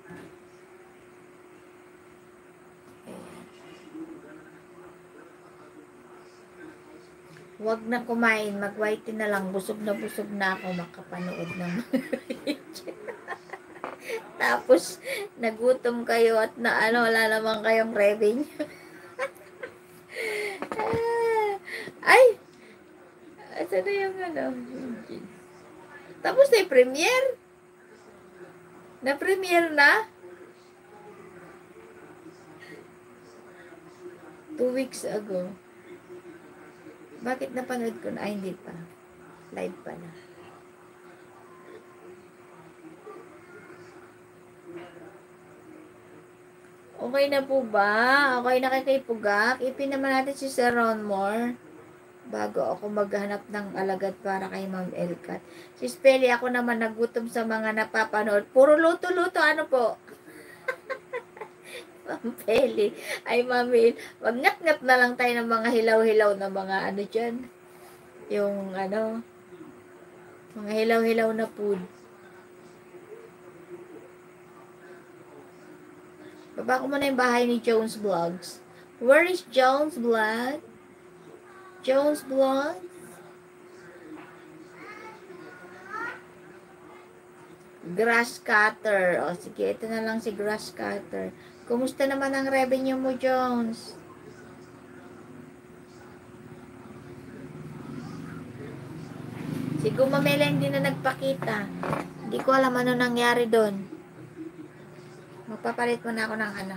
Huwag na kumain. Mag-white na lang. Busog na busog na ako makapanood ng Tapos, nagutom kayo at na ano, wala naman kayong revenue. Ay! Asa na yung ano? Tapos na premiere? Na-premiere na? Two weeks ago. Bakit napanood ko na? Ay, hindi pa. Live pa na. Okay na po ba? Okay na kay Pugak? Ipin naman natin si Sir Ron bago ako maghanap ng alagad para kay Ma'am Elkat. Si Spelly, ako naman nagutom sa mga napapanood. Puro luto-luto, ano po? Ma'am Peli. Ay, Ma'am El, magngat-ngat na lang tayo ng mga hilaw-hilaw na mga ano dyan. Yung ano, mga hilaw-hilaw na food. Baba ko muna yung bahay ni Jones Vlogs. Where is Jones Vlog? Jones Vlog? Grass cutter. O, sige, ito na lang si grass cutter. Kumusta naman ang revenue mo, Jones? Si Gumamela hindi na nagpakita. Hindi ko alam ano nangyari doon. Magpapalit muna ako ng ano.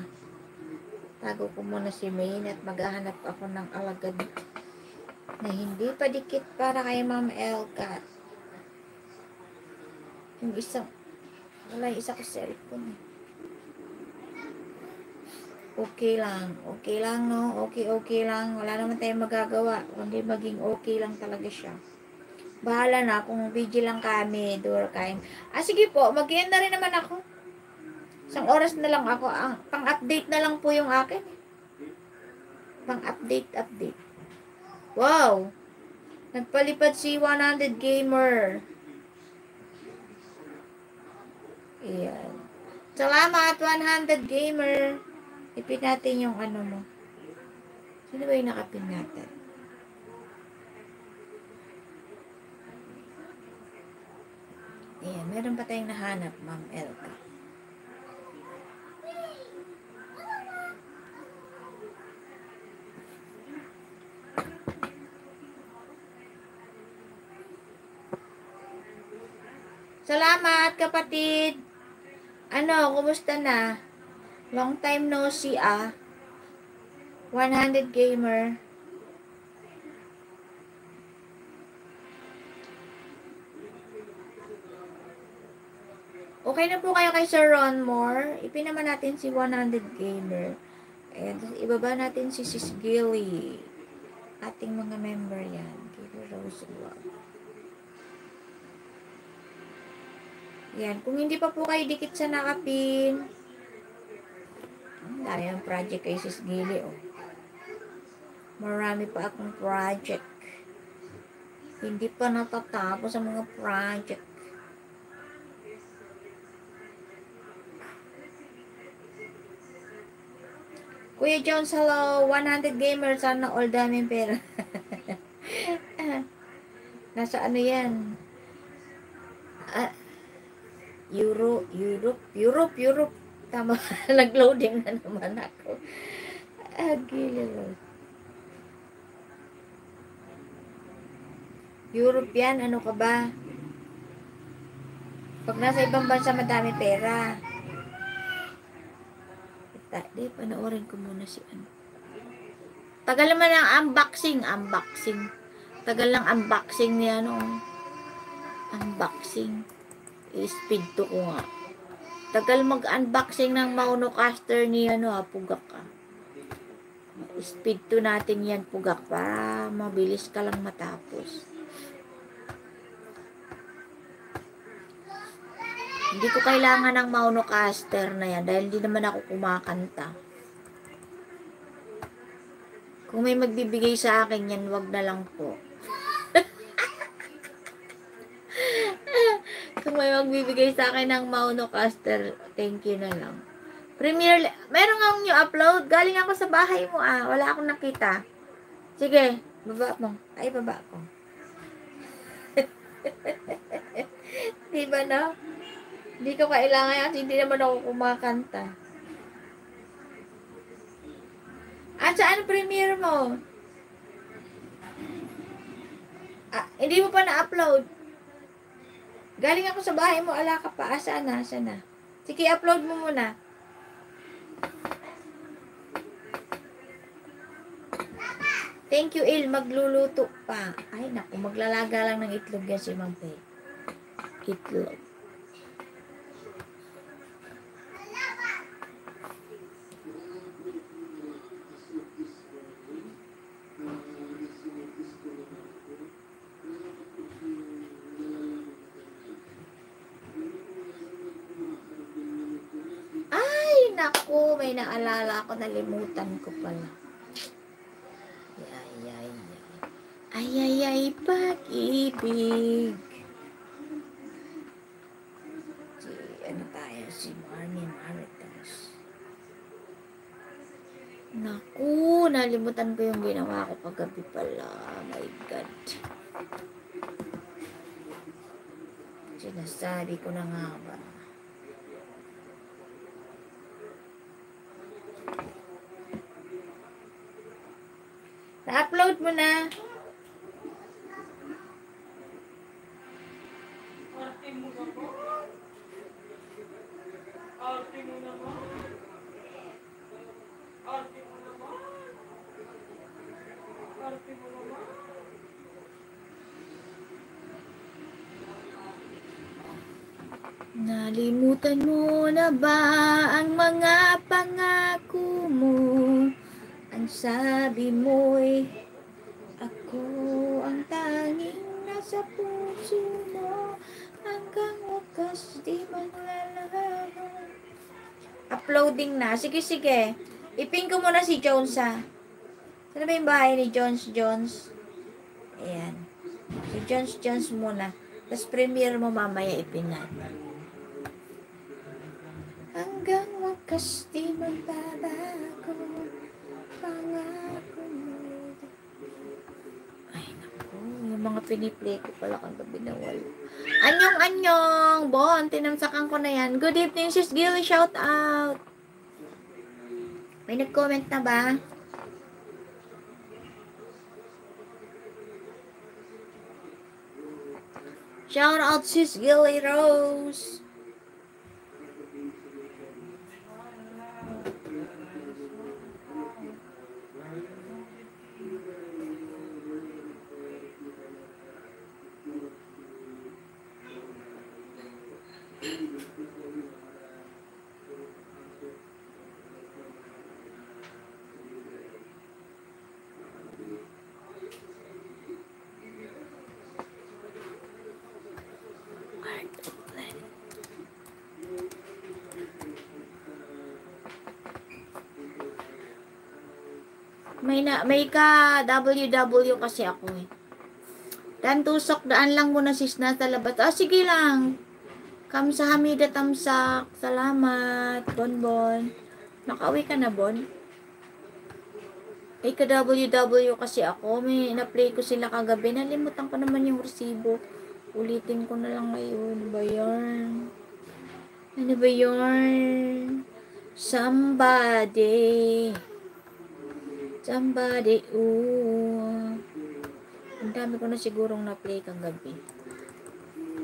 Tago ko muna si Maine at maghahanap ako ng alagad na hindi pa dikit para kay Ma'am Elkat. Yung isang, wala yung isa ko cellphone eh. Okay lang. Okay lang, no? Okay, okay lang. Wala naman tayong magagawa. Kundi maging okay lang talaga siya. Bahala na kung video lang kami, Durkheim. Ah, sige po. mag na rin naman ako. Isang oras na lang ako. Ang, pang-update na lang po yung akin. Pang-update, update. Wow! Nagpalipad si 100 Gamer. Ayan. Salamat, 100 Gamer. Ipin natin yung ano mo. Sino ba yung nakapin natin? Ayan, meron pa tayong nahanap, Ma'am Elka. Salamat, kapatid. Ano, kumusta na? Long time no see, ah. 100 gamer. Okay na po kayo kay Sir Ron Moore. Ipin naman natin si 100 gamer. Ayan, ibaba natin si Sis Gilly. Ating mga member yan. Gilly Rose Vlog. Yan. Kung hindi pa po kayo dikit sa nakapin, dami ng project kay Sis Gilly, oh. Marami pa akong project. Hindi pa natatapos ang mga project. Kuya Jones, hello. 100 gamers. Sana all daming pera. Nasa ano yan? Ah, Euro, Europe, Europe, Europe. Tama, nag-loading na naman ako. Ah, gilid. Europe yan, ano ka ba? Pag nasa ibang bansa, madami pera. Di, panoorin ko muna si ano. Tagal naman ang unboxing. Unboxing. Tagal lang unboxing ni ano. Unboxing. I-speed to ko nga. Tagal mag-unboxing ng Maunocaster ni ano ha, Pugak ka. Speed to natin yan, Pugak, para mabilis ka lang matapos. Hindi ko kailangan ng Maunocaster na yan dahil hindi naman ako kumakanta. Kung may magbibigay sa akin yan, wag na lang po. Kung magbibigay sa akin ng Maunocaster, thank you na lang. Premier, meron nga new upload. Galing ako sa bahay mo ah. Wala akong nakita. Sige, baba mo. Ay, baba ko. diba no? Hindi ko kailangan yan. Hindi naman ako kumakanta. At saan premiere mo? Ah, hindi mo pa na-upload. Galing ako sa bahay mo. Ala ka pa. Asa na? Asa na? Sige, upload mo muna. Thank you, Il. Magluluto pa. Ay, naku. Maglalaga lang ng itlog yan si Ma'am. Itlog. Ay, naku. May naalala ako. Nalimutan ko pala. Ay, ay, ay. Ay, ay, ay, pag-ibig. Si, ano tayo, si Marnie Maritas. Naku, nalimutan ko yung ginawa ko kagabi pala. My God. Sinasabi ko na nga ba. Na-upload mo na. Nalimutan mo na ba ang mga pangako mo? Ang sabi mo'y ako ang tanging nasa puso mo hanggang wakas di maglalaban. Uploading na. Sige, sige. Ipin ko muna si Jones ha. Saan ba yung bahay ni Jones Jones? Ayan. Si Jones Jones muna. Tapos premiere mo mamaya ipin natin. Hanggang wakas di magbabago Mga piniplay ko pala kagabi na wala. Anyong anyong! Bon, tinamsakan ko na yan. Good evening sis Gilly, shout out! May nag-comment na ba? Shout out sis Gilly Rose May na may ka WW kasi ako eh. Dan tusok daan lang muna sis na sa labas. Ah sige lang. Kamsahamnida tamsak. Salamat. Bonbon. Nakauwi ka na, Bon? May ka WW kasi ako. May na-play ko sila kagabi. Nalimutan ko naman yung resibo. Ulitin ko na lang ngayon. Ano ba yun? Ano ba yun? Somebody. Somebody, ooh. Ang dami ko na sigurong na-play kang gabi.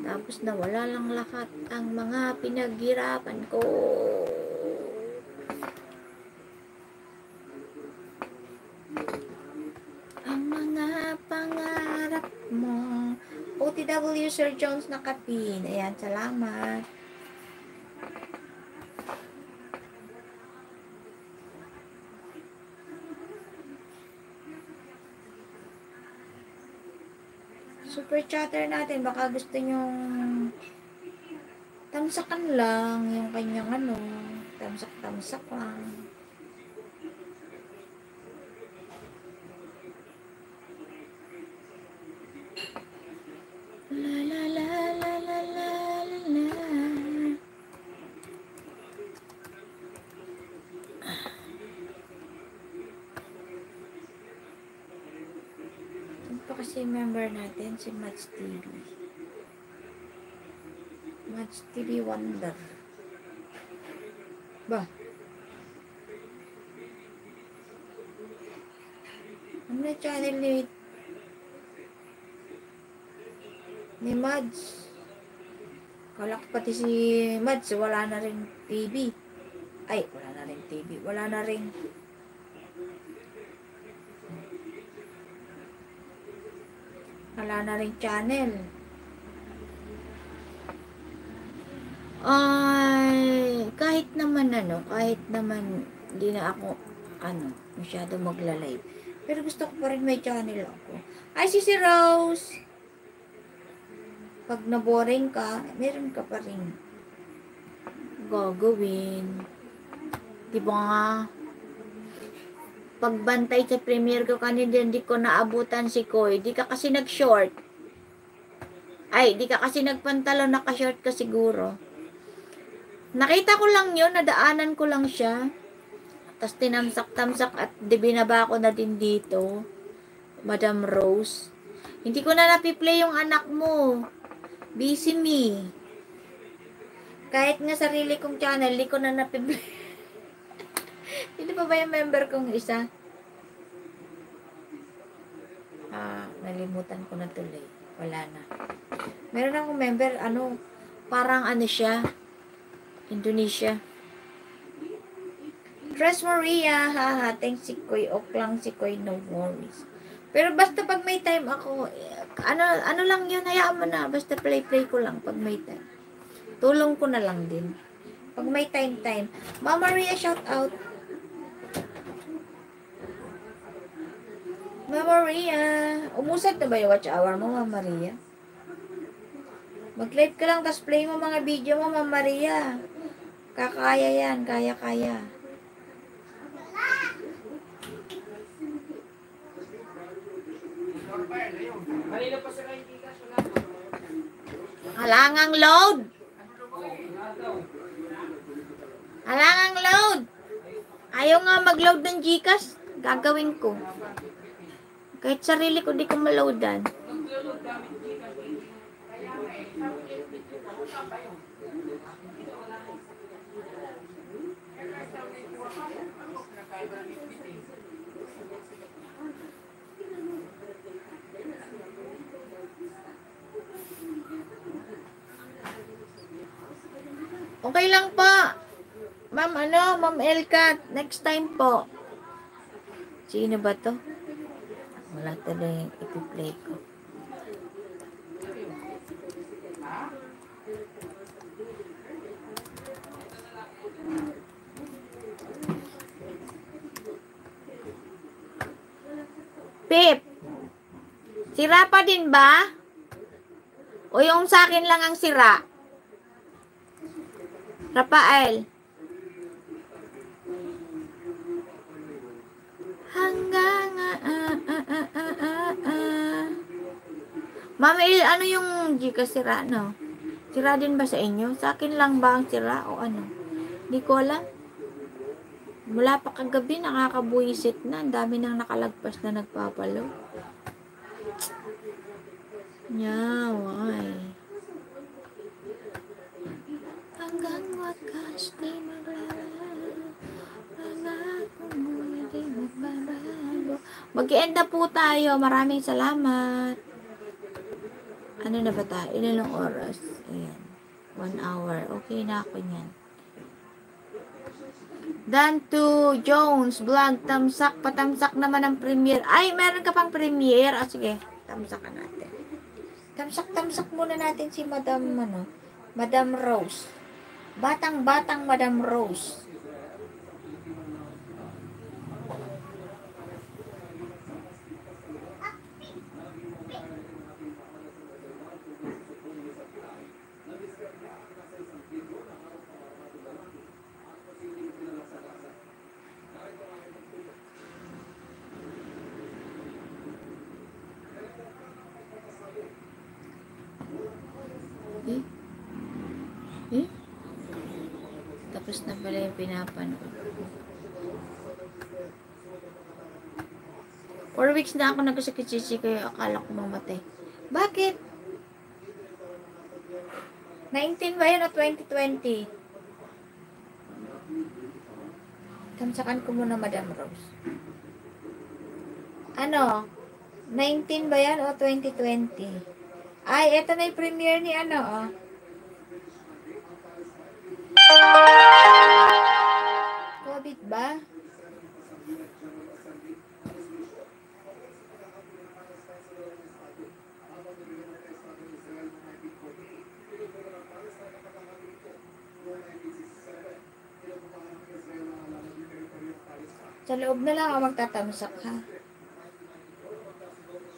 Tapos nawala lang lahat ang mga pinaghirapan ko. Ang mga pangarap mo. OTW Sir Jones nakapin. Ayan, salamat. Super chatter natin. Baka gusto nyong tamsakan lang yung kanyang ano. Tamsak-tamsak lang. La la la la la la la. Sino pa kasi member natin? Si Match TV. Match TV Wonder. Ba? Ano channel ni ni Mads? Kala ko pati si Mads wala na rin TV. Ay, wala na rin TV. Wala na rin wala na rin channel. Ay, kahit naman ano, kahit naman hindi na ako ano, masyado magla-live. Pero gusto ko pa rin may channel ako. Ay, si si Rose! Pag naboring ka, meron ka pa rin gagawin. Di ba nga? Pagbantay sa premiere ko kanina, hindi ko naabutan si Koy. Di ka kasi nag-short. Ay, di ka kasi nagpantalon, naka-short ka siguro. Nakita ko lang yun, nadaanan ko lang siya. Tapos tinamsak-tamsak at di binaba ko na din dito. Madam Rose. Hindi ko na napiplay yung anak mo. Busy me. Kahit nga sarili kong channel, di ko na napiplay. Hindi pa ba yung member kong isa? Ah, nalimutan ko na tuloy. Wala na. Meron akong member, ano, parang ano siya, Indonesia. Tres Maria, haha, thanks si Koy, ok lang si Koy, no worries. Pero basta pag may time ako, eh, ano, ano lang yun, hayaan mo na, basta play-play ko lang pag may time. Tulong ko na lang din. Pag may time-time. Mama Maria, shout out. Mama Maria, umusad na ba yung watch hour mo, Mama Maria? Mag-live ka lang, tapos play mo mga video mo, Mama Maria. Kakaya yan, kaya-kaya. Halangang load! Halangang load! Ayaw nga mag-load ng Gcash. Gagawin ko. Kahit sarili ko di ko maloadan. Okay lang po. Ma'am, ano, Ma'am Elkat, next time po. Sino ba to? Wala tuloy yung ipi-play ko. Pip, sira pa din ba? O yung sa akin lang ang sira? Rafael. Hanggang ah, ah, ah, ah, ah, ah. Ma'am El, ano yung Gcash sira, no? Sira din ba sa inyo? Sa akin lang ba ang sira o ano? Hindi ko alam. Mula pa kagabi, nakakabuisit na. Ang dami nang nakalagpas na nagpapalo. Nyaway. Hanggang wakas di maglalaro Pangako mo di magbabago mag end na po tayo. Maraming salamat. Ano na ba tayo? Ilan ang oras? Ayan. One hour. Okay na ako niyan. Dan to Jones vlog tamsak patamsak naman ang premiere. Ay, meron ka pang premiere. Ah, sige. Tamsakan natin. Tamsak tamsak muna natin si Madam ano, Madam Rose. Batang-batang Madam Rose. Eh? Eh? Tapos pinapanood. Four weeks na ako nagkasakit-sisi kaya akala ko mamatay. Bakit? 19 ba yun o 2020? Tamsakan ko muna, Madam Rose. Ano? 19 ba yan o 2020? Ay, eto na yung premiere ni ano, oh. COVID ba? Sa loob na lang ako magtatamsak, ha?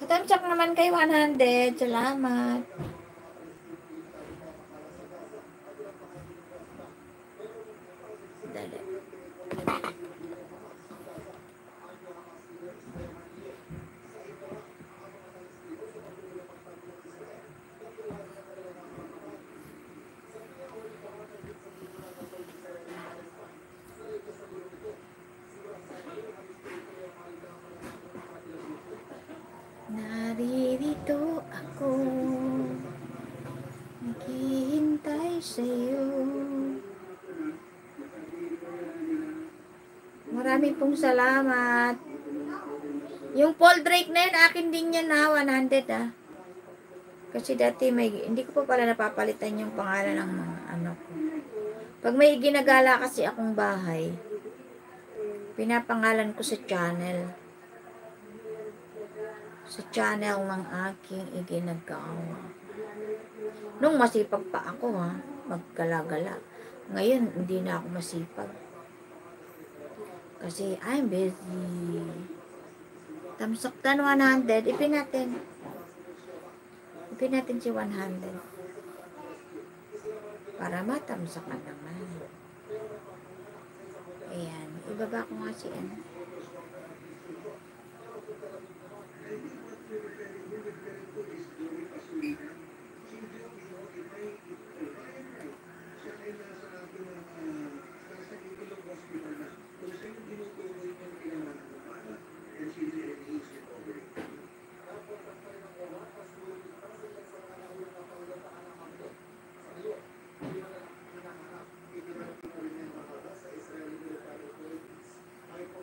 Tatamsak naman kay 100. Salamat. Naririto ako. Naghihintay sa'yo Marami pong salamat Yung Paul Drake na yun, akin din yan na 100 ah Kasi dati may, hindi ko pa pala napapalitan yung pangalan ng mga ano ko Pag may ginagala kasi akong bahay Pinapangalan ko sa channel sa channel ng aking iginagawa. Nung masipag pa ako ha, maggalagala. Ngayon, hindi na ako masipag. Kasi I'm busy. Tamsaktan 100. Ipin natin. Ipin natin si 100. Para matamsakan naman. Ayan. Ibaba ko nga si ano.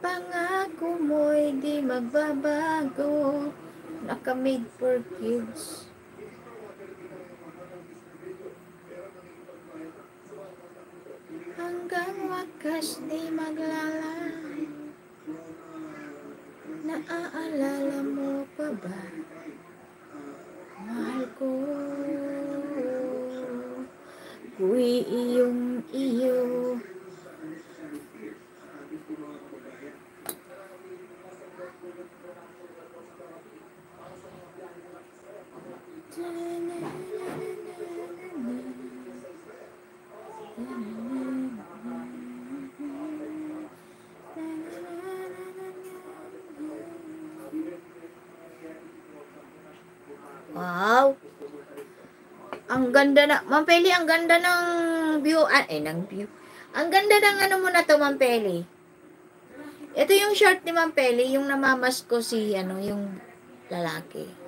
Pangako mo'y di magbabago Naka-made for kids. Hanggang wakas di maglalay Naaalala mo pa ba? Mahal ko Kuwi iyong iyo Wow! Ang ganda na, Ma'am Peli, ang ganda ng view, ah, eh, ng view. Ang ganda ng ano mo na to, Ma'am Peli. Ito yung short ni Ma'am Peli, yung namamas ko si, ano, yung lalaki.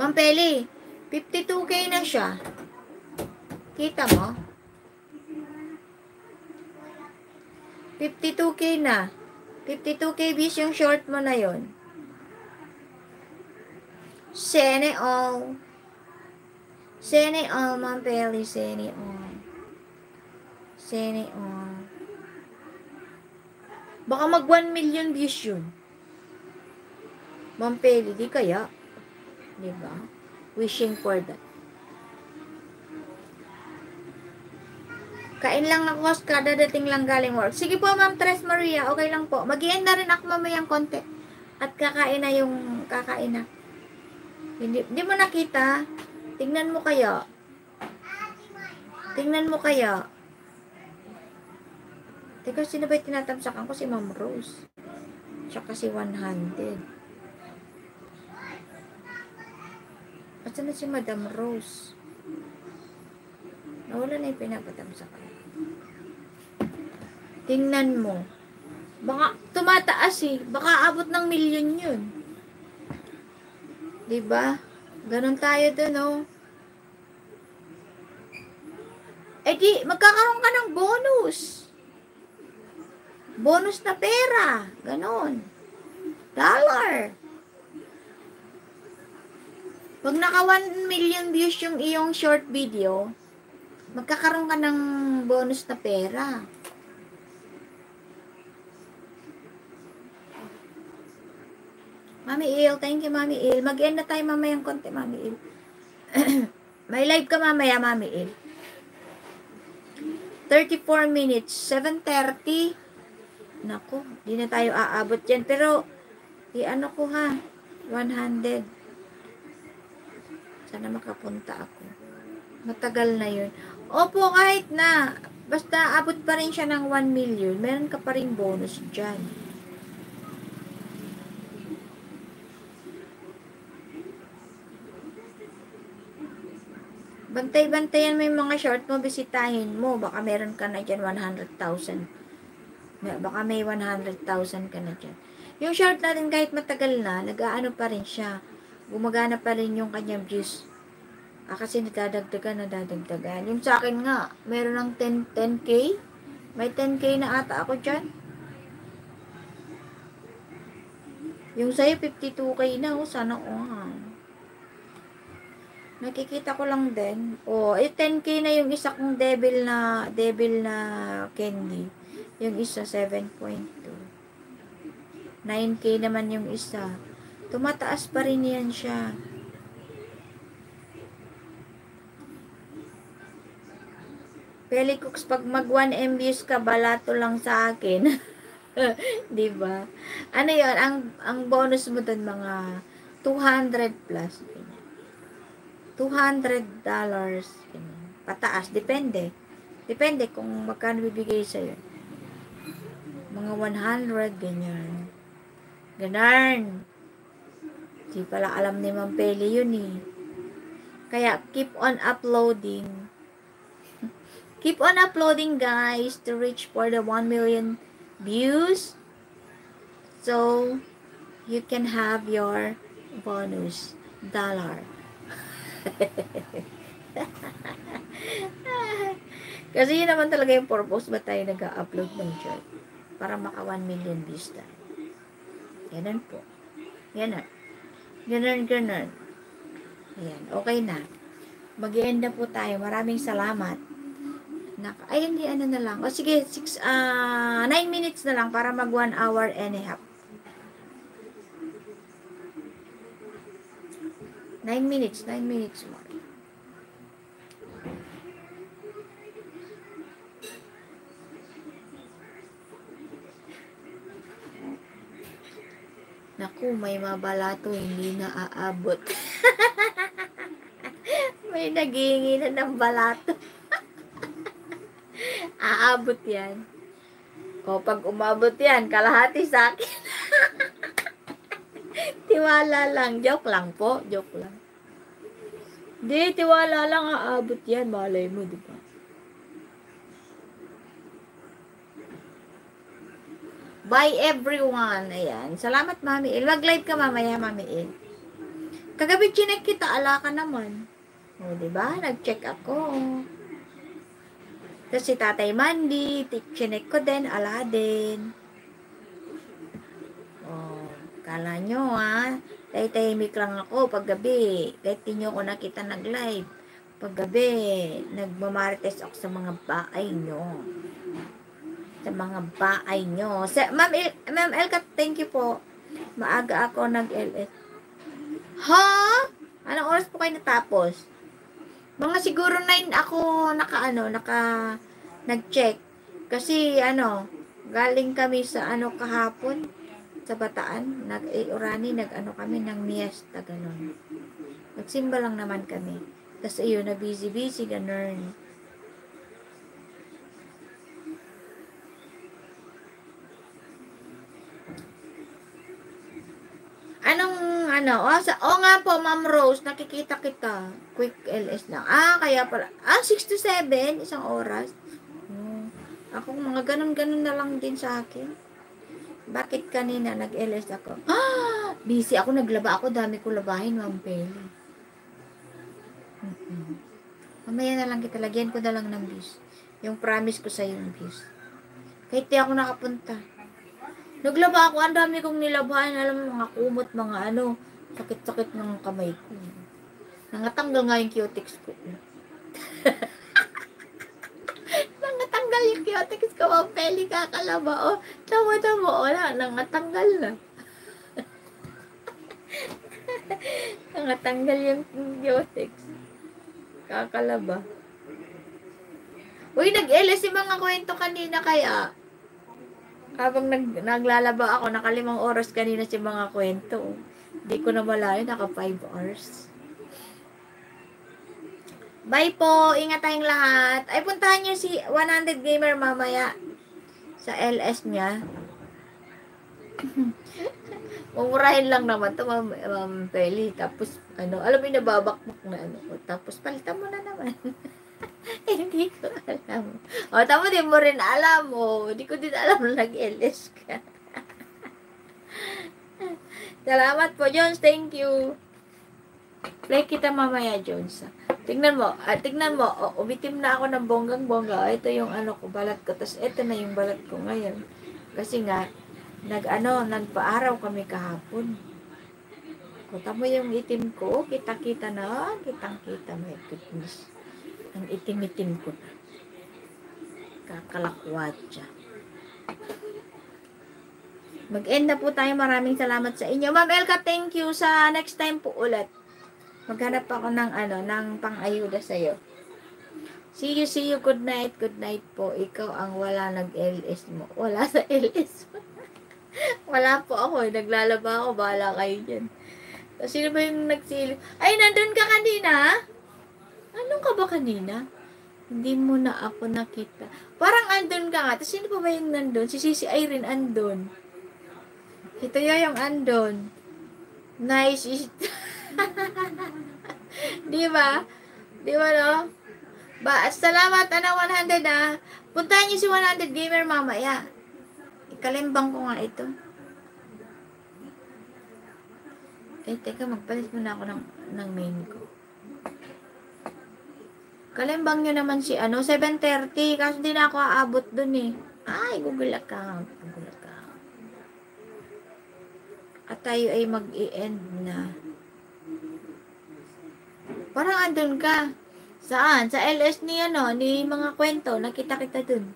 Ma'am Peli, 52k na siya. Kita mo? 52k na. 52k bis yung short mo na yon. Sene all. Sene all, Ma'am Peli. Sene all. Sene all. Baka mag 1 million views yun. Ma'am Peli, di kaya? Di ba? Wishing for that. Kain lang ako, kada dating lang galing work. Sige po, Ma'am Tres Maria, okay lang po. mag na rin ako mamayang konti. At kakain na yung kakain na. Hindi, hindi mo nakita. Tingnan mo kaya. Tingnan mo kaya. Teka, sino ba tinatamsakan ko? Si Ma'am Rose. Tsaka si 100. At na si Madam Rose? Nawala na yung pinapatamsakan. Tingnan mo. Baka tumataas eh. Baka abot ng milyon yun. ba? Ganon tayo dun, oh. Eh di, magkakaroon ka ng bonus. Bonus na pera. Ganon. Dollar. Pag naka 1 million views yung iyong short video, magkakaroon ka ng bonus na pera. Mami Il, thank you Mami Il. Mag-end na tayo mamayang konti, Mami Il. May live ka mamaya, Mami Il. 34 minutes, 7.30. Naku, di na tayo aabot yan. Pero, i-ano ko ha, 100. Sana makapunta ako. Matagal na yun. Opo, kahit na. Basta abot pa rin siya ng 1 million, meron ka pa rin bonus dyan. Bantay-bantayan mo yung mga short mo, bisitahin mo. Baka meron ka na dyan 100,000. May- Baka may 100,000 ka na dyan. Yung short natin kahit matagal na, nag-aano pa rin siya. Gumagana pa rin yung kanyang views. Ah, kasi nadadagdagan, nadadagdagan. Yung sa akin nga, meron ng 10, 10K. May 10K na ata ako dyan. Yung sa'yo, 52K na. Oh, sana all. Nakikita ko lang din. Oh, eh 10k na yung isa kong devil na devil na candy. Yung isa 7.2. 9k naman yung isa. Tumataas pa rin yan siya. Pelix, pag mag 1 MBs ka, balato lang sa akin. 'Di ba? Ano 'yon? Ang ang bonus mo doon mga 200 plus. Ganyan. 200 dollars. Pataas. Depende. Depende kung magkano bibigay sa'yo. Mga 100, ganyan. Ganarn. Di pala alam ni Ma'am Peli yun eh. Kaya, keep on uploading. Keep on uploading, guys, to reach for the 1 million views. So, you can have your bonus dollar. Kasi yun naman talaga yung purpose ba tayo nag-upload ng joy? Para maka 1 million views tayo. Ganun po. Ganun. Ganun, ganun. Ayan, okay na. mag end na po tayo. Maraming salamat. Naka, ay, hindi, ano na lang. O sige, 6, ah 9 minutes na lang para mag 1 hour and a half. 9 minutes, 9 minutes more. Naku, may mabalato, hindi na aabot. may naghihingi na ng balato. aabot yan. O, pag umabot yan, kalahati sa akin. tiwala lang. Joke lang po. Joke lang. Di, tiwala lang aabot yan. Malay mo, di ba? Bye everyone. Ayan. Salamat, Mami Il. Mag-live ka mamaya, Mami Il. Kagabi chinek kita, ala ka naman. O, di ba? Nag-check ako. Tapos si Tatay Mandy, chinek ko din, ala din. Oh, kala nyo ha, tay-tahimik lang ako pag gabi. Kahit di nyo ako nakita nag-live. Paggabi, nagmamarites ako sa mga bahay nyo. Sa mga bahay nyo. Sa, Ma'am, El, Ma'am Elka, thank you po. Maaga ako nag-LS. Ha? Anong oras po kayo natapos? Mga siguro 9 ako naka ano, naka nag-check. Kasi ano, galing kami sa ano kahapon sa Bataan, nag eh, Urani, nag ano kami ng miesta ganun. Nagsimba lang naman kami. Tapos ayun, na busy-busy ganun. Anong ano? O, sa, o nga po, Ma'am Rose, nakikita kita. Quick LS lang. Ah, kaya pala. Ah, 6 to 7, isang oras. Hmm. Ako, mga ganun-ganun na lang din sa akin. Bakit kanina nag-LS ako? Ah, busy ako, naglaba ako. Dami ko labahin, Ma'am Peli. Mm-mm. Mamaya na lang kita. Lagyan ko na lang ng bis. Yung promise ko sa yung bis. Kahit di ako nakapunta. Naglaba ako, ang dami kong nilabahan, alam mo, mga kumot, mga ano, sakit-sakit ng kamay ko. Nangatanggal nga yung cutics ko. Nangatanggal yung cutics ko, ang peli kakalaba, oh. Tama-tama, oh, na, nangatanggal na. nangatanggal yung cutics. Kakalaba. Uy, nag-LS yung mga kwento kanina kaya habang nag, naglalaba ako, nakalimang oras kanina si mga kwento. Hindi ko na malayo, naka 5 hours. Bye po, ingat tayong lahat. Ay, puntahan niyo si 100 Gamer mamaya sa LS niya. Mumurahin lang naman to, Ma'am, Ma'am Peli. Tapos, ano, alam mo yung nababakbak na ano. Tapos, palitan mo na naman. Hindi ko alam. O, tama din mo rin alam mo. Hindi ko din alam na nag-LS ka. Salamat po, Jones. Thank you. Play kita mamaya, Jones. Tingnan mo. Ah, tingnan mo. O, umitim na ako ng bonggang-bongga. Ito yung ano ko, balat ko. Tapos ito na yung balat ko ngayon. Kasi nga, nag ano, nagpaaraw kami kahapon. Kuta mo yung itim ko. Kita-kita na. Kitang-kita. My goodness. Ang itim-itim ko na. Kakalakwat siya. Mag-end na po tayo. Maraming salamat sa inyo. Ma'am Elka, thank you. Sa next time po ulit. Maghanap ako ng ano, ng pang-ayuda sa'yo. See you, see you. Good night, good night po. Ikaw ang wala nag-LS mo. Wala sa LS mo. wala po ako. eh. Naglalaba ako. Bahala kayo dyan. Sino ba yung nagsilip? Ay, nandun ka kanina? Anong ka ba kanina? Hindi mo na ako nakita. Parang andun ka nga. Tapos sino pa ba yung nandun? Si Sisi Irene andun. Ito yung andun. Nice. is- Di ba? Di ba no? Ba, salamat ana 100 ah. Puntahan niyo si 100 Gamer mamaya. Ikalimbang ko nga ito. Eh, teka, magpalit muna ako ng, ng main ko. Kalimbang nyo naman si ano, 7.30. Kasi hindi na ako aabot dun eh. Ay, Google account. Google account. At tayo ay mag-i-end na. Parang andun ka. Saan? Sa LS ni ano, ni mga kwento. Nakita kita dun.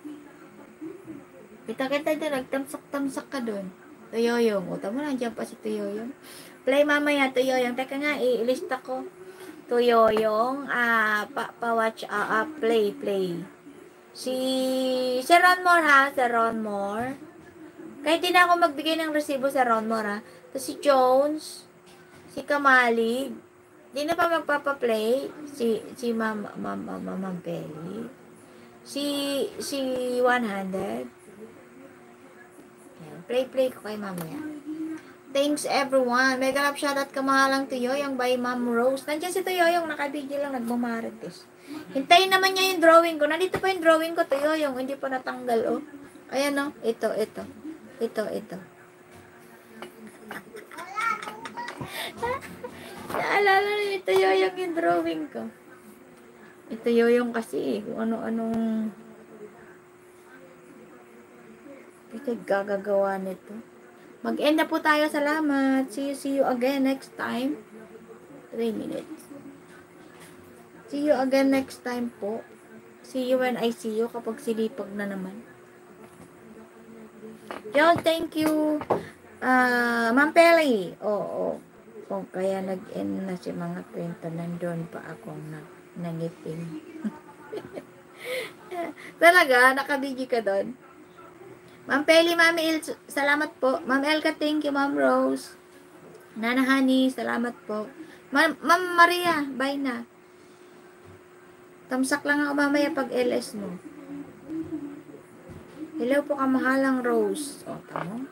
Kita kita dun. Nagtamsak-tamsak ka dun. Tuyoyong. O, tamo nandiyan pa si Tuyoyong. Play mamaya, Tuyoyong. Teka nga, i-lista ko. Tuyoyong. Ah, pa, pa-watch. Ah, ah, play, play. Si, si Ronmore ha. Si Ronmore. Kahit di na ako magbigay ng resibo sa Ronmore ha. Tapos si Jones. Si Kamalig. Di na pa magpapaplay si si Ma'am Ma'am Ma'am Ma'am Ma'am Belly. Si si 100. Ayan, play play ko kay mamaya. Thanks everyone. Mega love shoutout kamahalang to Yoyong by Ma'am Rose. Nandiyan si Tuyoyong, naka-video lang, nagmamarites. Hintayin naman niya yung drawing ko. Nandito pa yung drawing ko, Tuyoyong. Hindi pa natanggal, oh. Ayan, oh. Ito, ito. Ito, ito. Naalala na ito yoyong yung drawing ko. Ito yoyong kasi kung ano-anong ito gagagawa nito. Mag-end na po tayo. Salamat. See you, see you again next time. 3 minutes. See you again next time po. See you when I see you kapag silipag na naman. John, thank you. Ah, Ma'am Peli. Oo. Kung kaya nag-end na si mga kwento, nandun pa akong na, nangiting. Talaga? Nakabigi ka doon? Ma'am Peli, Ma'am Il, salamat po. Ma'am Elka, thank you. Ma'am Rose. Nana Honey, salamat po. Ma'am, Ma'am Maria, bye na. Tamsak lang ako mamaya pag LS mo. Hello po kamahalang Rose. O, tamo.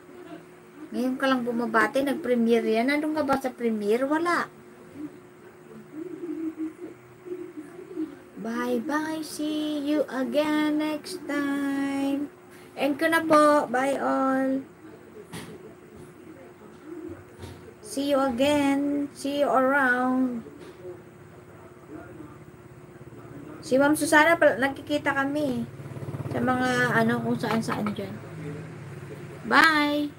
Ngayon ka lang bumabati, nag-premiere yan. Nandun ka ba sa premiere? Wala. Bye-bye. See you again next time. End ko na po. Bye all. See you again. See you around. Si Ma'am Susana, nagkikita kami sa mga ano kung saan saan dyan. Bye!